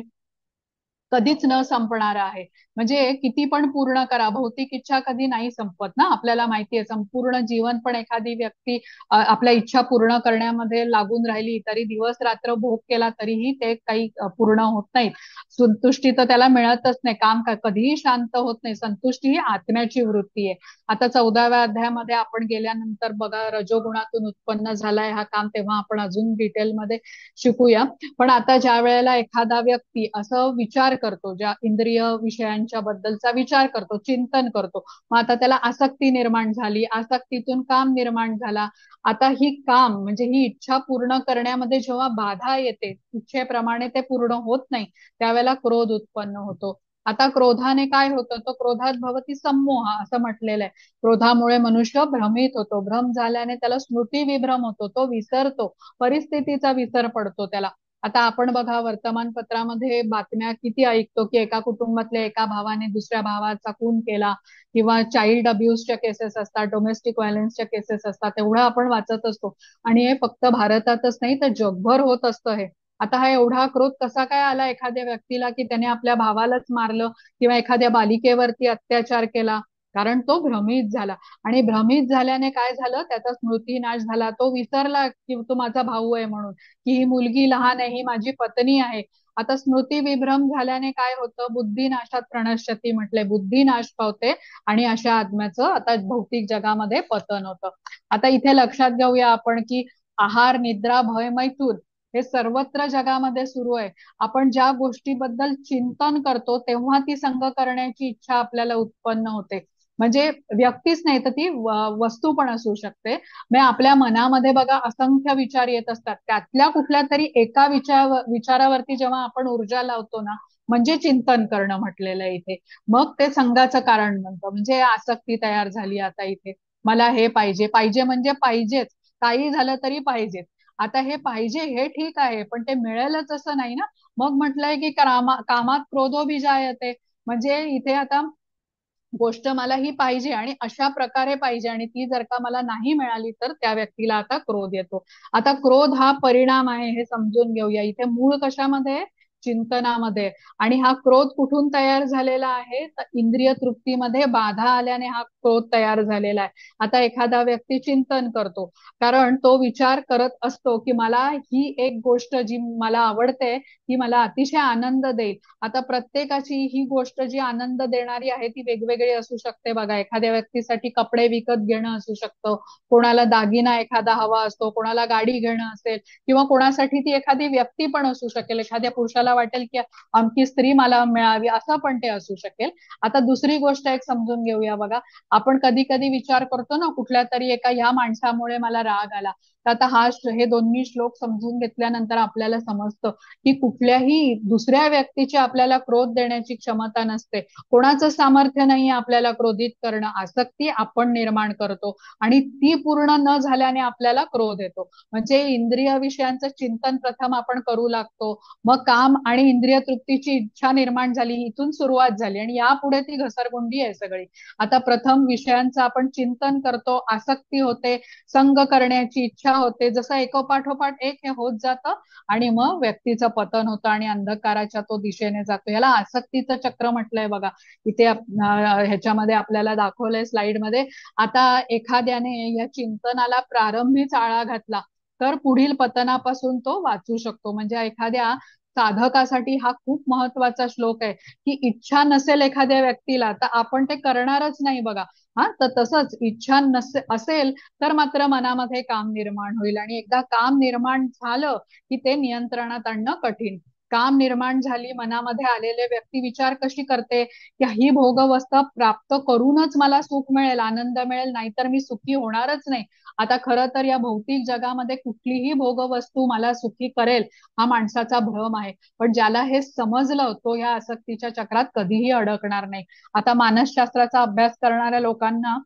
कधीच न संपणार आहे. म्हणजे किती पण पूर्ण करा भौतिक इच्छा कधी नाही संपत ना आपल्याला माहितीये संपूर्ण जीवन पण एखादी व्यक्ती आपल्या इच्छा पूर्ण करण्यामध्ये लागून राहिली तरी दिवस रात्र भोग केला तरीही ते काही पूर्ण होत नाही संतुष्टी तर त्याला मिळतच नाही काम कधीही शांत होत नाही संतुष्टी ही आत्म्याची वृत्ती आहे. आता चौदाव्या अध्यायामध्ये आपण गेल्यानंतर बघा रजोगुणातून उत्पन्न झालाय हा काम तेव्हा आपण अजून डिटेलमध्ये शिकूया. पण आता ज्या वेळेला एखादा व्यक्ती असं विचार करतो ज्या इंद्रिय विषयांच्या बद्दलचा विचार करतो चिंतन करतो. मग आता त्याला आसक्ती निर्माण झाली आसक्तीतून काम निर्माण झाला. आता ही काम म्हणजे ही इच्छा पूर्ण करण्यामध्ये जेव्हा बाधा येते इच्छेप्रमाणे ते पूर्ण होत नाही त्यावेळेला क्रोध उत्पन्न होतो. आता क्रोधाने काय होतं? तो क्रोधात भवती समूह असं म्हटलेलं आहे. क्रोधामुळे मनुष्य भ्रमित होतो. भ्रम झाल्याने त्याला स्मृती विभ्रम होतो. तो विसरतो. परिस्थितीचा विसर पडतो त्याला. आता आपण बघा वर्तमानपत्रामध्ये बातम्या किती ऐकतो की एका कुटुंबातल्या एका भावाने दुसऱ्या भावाचा खून केला किंवा चाइल्ड अब्युजच्या केसेस असतात डोमेस्टिक व्हायलन्सच्या केसेस असतात तेवढं आपण वाचत असतो. आणि हे फक्त भारतातच नाही तर जगभर होत असतं हे. आता हा एवढा क्रोध कसा काय आला एखाद्या व्यक्तीला की त्याने आपल्या भावालाच मारलं किंवा एखाद्या बालिकेवरती अत्याचार केला? कारण तो भ्रमित झाला. आणि भ्रमित झाल्याने काय झालं? त्याचा स्मृतीनाश झाला. तो विसरला की तो माझा भाऊ आहे म्हणून. की ही मुलगी लहान आहे ही माझी पत्नी आहे. आता स्मृती विभ्रम झाल्याने काय होतं? बुद्धिनाशात प्रणश्यती म्हटले. बुद्धी नाश पावते आणि अशा आत्म्याचं आता भौतिक जगामध्ये पतन होतं. आता इथे लक्षात घेऊया आपण की आहार निद्रा भय मैथून हे सर्वत्र जगामध्ये सुरू आहे. आपण ज्या गोष्टीबद्दल चिंतन करतो तेव्हा ती संघ करण्याची इच्छा आपल्याला उत्पन्न होते. म्हणजे व्यक्तीच नाही तर ती वस्तू पण असू शकते. म्हणजे आपल्या मनामध्ये बघा असंख्य विचार येत असतात. त्यातल्या कुठल्या तरी एका विचार विचारावरती जेव्हा आपण ऊर्जा लावतो ना म्हणजे चिंतन करणं म्हटलेलं आहे इथे. मग ते संघाचं कारण म्हणतो म्हणजे आसक्ती तयार झाली आता इथे. मला हे पाहिजे. पाहिजे म्हणजे पाहिजेच. काही झालं तरी पाहिजेच. आता हे पाहिजे हे ठीक आहे पण ते मिळेलच असं नाही ना. मग म्हटलंय की कामात क्रोधो येते म्हणजे इथे आता गोष्ट मला ही पाहिजे आणि अशा प्रकारे पाहिजे आणि ती जर का मला नाही मिळाली तर त्या व्यक्तीला आता क्रोध येतो. आता क्रोध हा परिणाम आहे हे समजून घेऊया. इथे मूळ कशामध्ये? चिंतनामध्ये. आणि हा क्रोध कुठून तयार झालेला आहे? तर इंद्रिय तृप्तीमध्ये बाधा आल्याने हा क्रोध तयार झालेला आहे. आता एखादा व्यक्ती चिंतन करतो. कारण तो विचार करत असतो की मला ही एक गोष्ट जी मला आवडते ती मला अतिशय आनंद देईल. आता प्रत्येकाची ही गोष्ट जी आनंद देणारी आहे ती वेगवेगळी असू शकते. बघा एखाद्या व्यक्तीसाठी कपडे विकत घेणं असू शकतं. कोणाला दागिना एखादा हवा असतो कोणाला गाडी घेणं असेल किंवा कोणासाठी ती एखादी व्यक्ती पण असू शकेल. एखाद्या पुरुषाला मला वाटेल की आमची स्त्री मला मिळावी असं पण ते असू शकेल. आता दुसरी गोष्ट एक समजून घेऊया बघा. आपण कधी कधी विचार करतो ना कुठल्या तरी एका ह्या माणसामुळे मला राग आला. तर आता हा हे दोन्ही श्लोक समजून घेतल्यानंतर आपल्याला समजतं की कुठल्याही दुसऱ्या व्यक्तीची आपल्याला क्रोध देण्याची क्षमता नसते. कोणाचं सामर्थ्य नाही आपल्याला क्रोधित करणं. आसक्ती आपण निर्माण करतो आणि ती पूर्ण न झाल्याने आपल्याला क्रोध येतो. म्हणजे इंद्रिय विषयांचं चिंतन प्रथम आपण करू लागतो. मग काम आणि इंद्रिय तृप्तीची इच्छा निर्माण झाली इथून सुरुवात झाली आणि यापुढे ती घसरगुंडी आहे सगळी. आता प्रथम विषयांचं आपण चिंतन करतो. आसक्ती होते संग करण्याची इच्छा होते. जसं एकोपाठोपाठ एक हे होत जातं आणि मग व्यक्तीचं पतन होतं आणि अंधकाराच्या तो दिशेने जातो. याला आसक्तीचं चक्र म्हटलंय बघा. इथे ह्याच्यामध्ये आपल्याला दाखवलंय स्लाइडमध्ये. आता एखाद्याने या चिंतनाला प्रारंभीच आळा घातला तर पुढील पतनापासून तो वाचू शकतो. म्हणजे एखाद्या साधकासाठी हा खूप महत्त्वाचा श्लोक आहे की इच्छा नसेल एखाद्या व्यक्तीला तर आपण ते करणारच नाही बघा. हा तर तसंच इच्छा नसे असेल तर मात्र मनामध्ये काम निर्माण होईल. आणि एकदा काम निर्माण झालं की ते नियंत्रणात आणणं कठीण. काम निर्माण झाली मनामध्ये आलेले व्यक्ती विचार कशी करते की ही भोगवस्था प्राप्त करूनच मला सुख मिळेल आनंद मिळेल नाहीतर मी सुखी होणारच नाही. आता खरं तर या भौतिक जगामध्ये कुठलीही भोगवस्तू मला सुखी करेल हा माणसाचा भ्रम आहे. पण ज्याला हे समजलं तो या आसक्तीच्या चक्रात कधीही अडकणार नाही. आता मानसशास्त्राचा अभ्यास करणाऱ्या लोकांना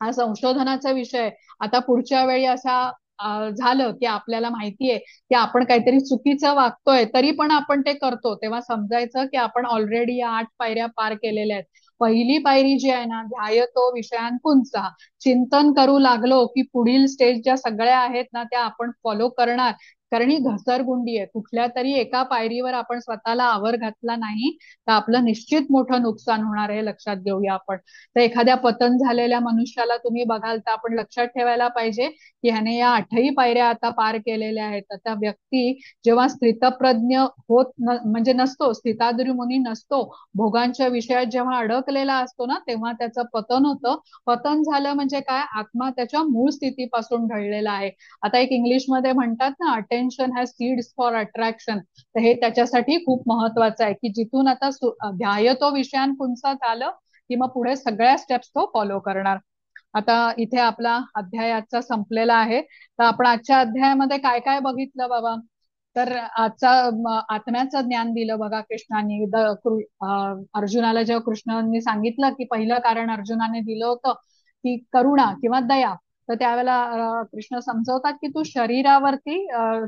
हा संशोधनाचा विषय आता पुढच्या वेळी असा झालं की आपल्याला माहितीये की आपण काहीतरी चुकीचं वागतोय तरी पण आपण ते करतो. तेव्हा समजायचं की आपण ऑलरेडी या आठ पायऱ्या पार केलेल्या आहेत. पहिली पायरी जी आहे ना ध्याय तो विषयांकुंचा. चिंतन करू लागलो की पुढील स्टेज ज्या सगळ्या आहेत ना त्या आपण फॉलो करणार. कारण ही घसरगुंडी आहे. कुठल्या तरी एका पायरीवर आपण स्वतःला आवर घातला नाही तर आपलं निश्चित मोठं नुकसान होणार आहे लक्षात घेऊया आपण. तर एखाद्या पतन झालेल्या मनुष्याला तुम्ही बघाल तर आपण लक्षात ठेवायला पाहिजे की ह्याने या आठही पायऱ्या आता पार केलेल्या आहेत. तर त्या व्यक्ती जेव्हा स्थितप्रज्ञ होत न म्हणजे नसतो स्थिताद्री मुनी नसतो भोगांच्या विषयात जेव्हा अडकलेला असतो ना तेव्हा त्याचं पतन होतं. पतन झालं म्हणजे काय? आत्मा त्याच्या मूळ स्थितीपासून ढळलेला आहे. आता एक इंग्लिशमध्ये म्हणतात ना attention has seeds for attraction तर हे त्याच्यासाठी खूप महत्वाचं आहे की जिथून आता ध्याय तो विषयांकुंचा झालं की मग पुढे सगळ्या स्टेप्स तो फॉलो करणार. आता इथे आपला अध्याय आजचा संपलेला आहे. तर आपण आजच्या अध्यायामध्ये काय काय बघितलं बाबा? तर आजचा आत्म्याचं ज्ञान दिलं बघा कृष्णाने. अर्जुनाला जेव्हा कृष्णांनी सांगितलं की पहिलं कारण अर्जुनाने दिलं होतं की करुणा किंवा दया तर त्यावेळेला कृष्ण समजवतात की तू शरीरावरती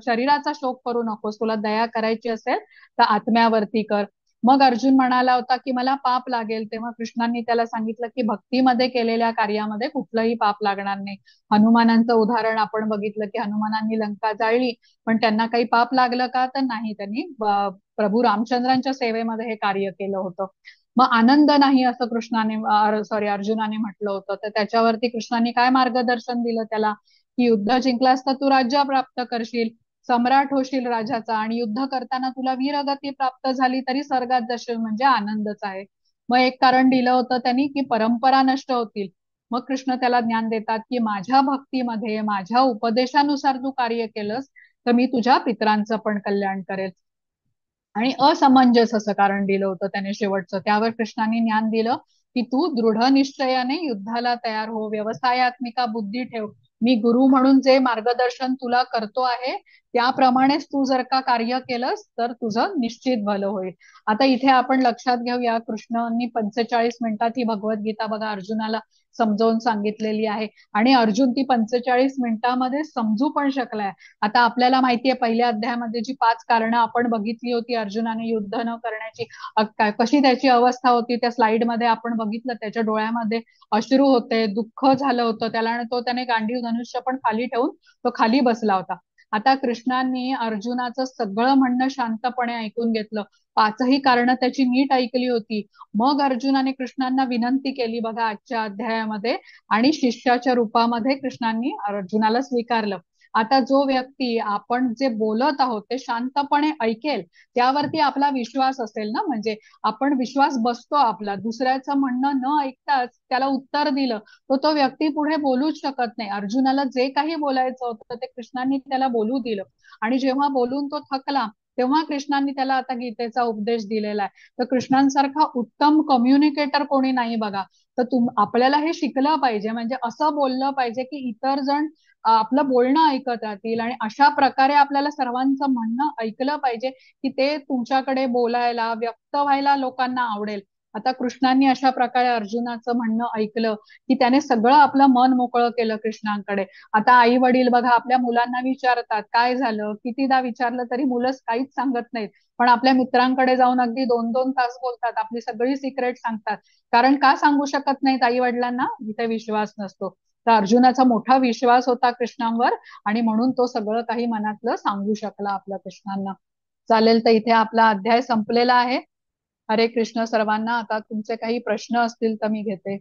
शरीराचा शोक करू नकोस तुला दया करायची असेल तर आत्म्यावरती कर. मग अर्जुन म्हणाला होता की मला पाप लागेल तेव्हा कृष्णांनी त्याला सांगितलं की भक्तीमध्ये केलेल्या कार्यामध्ये कुठलंही पाप लागणार नाही. हनुमानांचं उदाहरण आपण बघितलं की हनुमानांनी लंका जाळली पण त्यांना काही पाप लागलं का? तर नाही त्यांनी प्रभू रामचंद्रांच्या सेवेमध्ये हे कार्य केलं होतं. मग आनंद नाही असं कृष्णाने सॉरी अर्जुनाने म्हटलं होतं. तर त्याच्यावरती कृष्णाने काय मार्गदर्शन दिलं त्याला? की युद्ध जिंकलास तर तू राज्य प्राप्त करशील सम्राट होशील राजाचा आणि युद्ध करताना तुला वीरगती प्राप्त झाली तरी स्वर्गात जशील म्हणजे आनंदच आहे. मग एक कारण दिलं होतं त्यांनी की परंपरा नष्ट होतील. मग कृष्ण त्याला ज्ञान देतात की माझ्या भक्तीमध्ये माझ्या उपदेशानुसार तू कार्य केलंस तर मी तुझ्या पित्रांचं पण कल्याण करेल. आणि असमंजस असं कारण दिलं होतं त्याने शेवटचं. त्यावर कृष्णाने ज्ञान दिलं की तू दृढ निश्चयाने युद्धाला तयार हो व्यवसायात्मिका बुद्धी ठेव. मी गुरु म्हणून जे मार्गदर्शन तुला करतो आहे त्याप्रमाणेच तू जर का कार्य केलंस तर तुझं निश्चित भलं होईल. आता इथे आपण लक्षात घेऊया कृष्णांनी पंचेचाळीस मिनिटात ही भगवद्गीता बघा अर्जुनाला समजावून सांगितलेली आहे. आणि अर्जुन ती पंचेचाळीस मिनिटांमध्ये समजू पण शकलाय. आता आपल्याला माहितीये पहिल्या अध्यायामध्ये जी पाच कारणं आपण बघितली होती अर्जुनाने युद्ध न करण्याची कशी त्याची अवस्था होती त्या स्लाइडमध्ये आपण बघितलं त्याच्या डोळ्यामध्ये अश्रू होते दुःख झालं होतं त्याला आणि तो त्याने गांडीव धनुष्य पण खाली ठेवून तो खाली बसला होता. आता कृष्णांनी अर्जुनाचं सगळं म्हणणं शांतपणे ऐकून घेतलं. पाचही कारण त्याची नीट ऐकली होती. मग अर्जुनाने कृष्णांना विनंती केली बघा आजच्या अध्यायामध्ये आणि शिष्याच्या रूपामध्ये कृष्णांनी अर्जुनाला स्वीकारलं. आता जो व्यक्ती आपण जे बोलत आहोत ते शांतपणे ऐकेल त्यावरती आपला विश्वास असेल ना? म्हणजे आपण विश्वास बसतो आपला. दुसऱ्याचं म्हणणं न ऐकताच त्याला उत्तर दिलं तो तो व्यक्ती पुढे बोलूच शकत नाही. अर्जुनाला जे काही बोलायचं होतं ते कृष्णांनी त्याला बोलू दिलं. आणि जेव्हा बोलून तो थकला तेव्हा कृष्णांनी त्याला आता गीतेचा उपदेश दिलेला आहे. तर कृष्णांसारखा उत्तम कम्युनिकेटर कोणी नाही बघा. तर तुम आपल्याला हे शिकलं पाहिजे. म्हणजे असं बोललं पाहिजे की इतर जण आपलं बोलणं ऐकत राहतील आणि अशा प्रकारे आपल्याला सर्वांचं म्हणणं ऐकलं पाहिजे की ते तुमच्याकडे बोलायला व्यक्त व्हायला लोकांना आवडेल. आता कृष्णांनी अशा प्रकारे अर्जुनाचं म्हणणं ऐकलं की त्याने सगळं आपलं मन मोकळं केलं कृष्णांकडे. आता आई वडील बघा आपल्या मुलांना विचारतात काय झालं? कितीदा विचारलं तरी मुलंच काहीच सांगत नाहीत. पण आपल्या मित्रांकडे जाऊन अगदी दोन दोन तास बोलतात आपली सगळी सिक्रेट सांगतात. कारण का सांगू शकत नाहीत आई वडिलांना इथे विश्वास नसतो. तर अर्जुनाचा मोठा विश्वास होता कृष्णांवर आणि म्हणून तो सगळं काही मनातलं सांगू शकला आपल्या कृष्णांना. चालेल तर इथे आपला अध्याय संपलेला आहे. हरे कृष्ण सर्वांना आता तुमचे काही प्रश्न असतील तर मी घेते.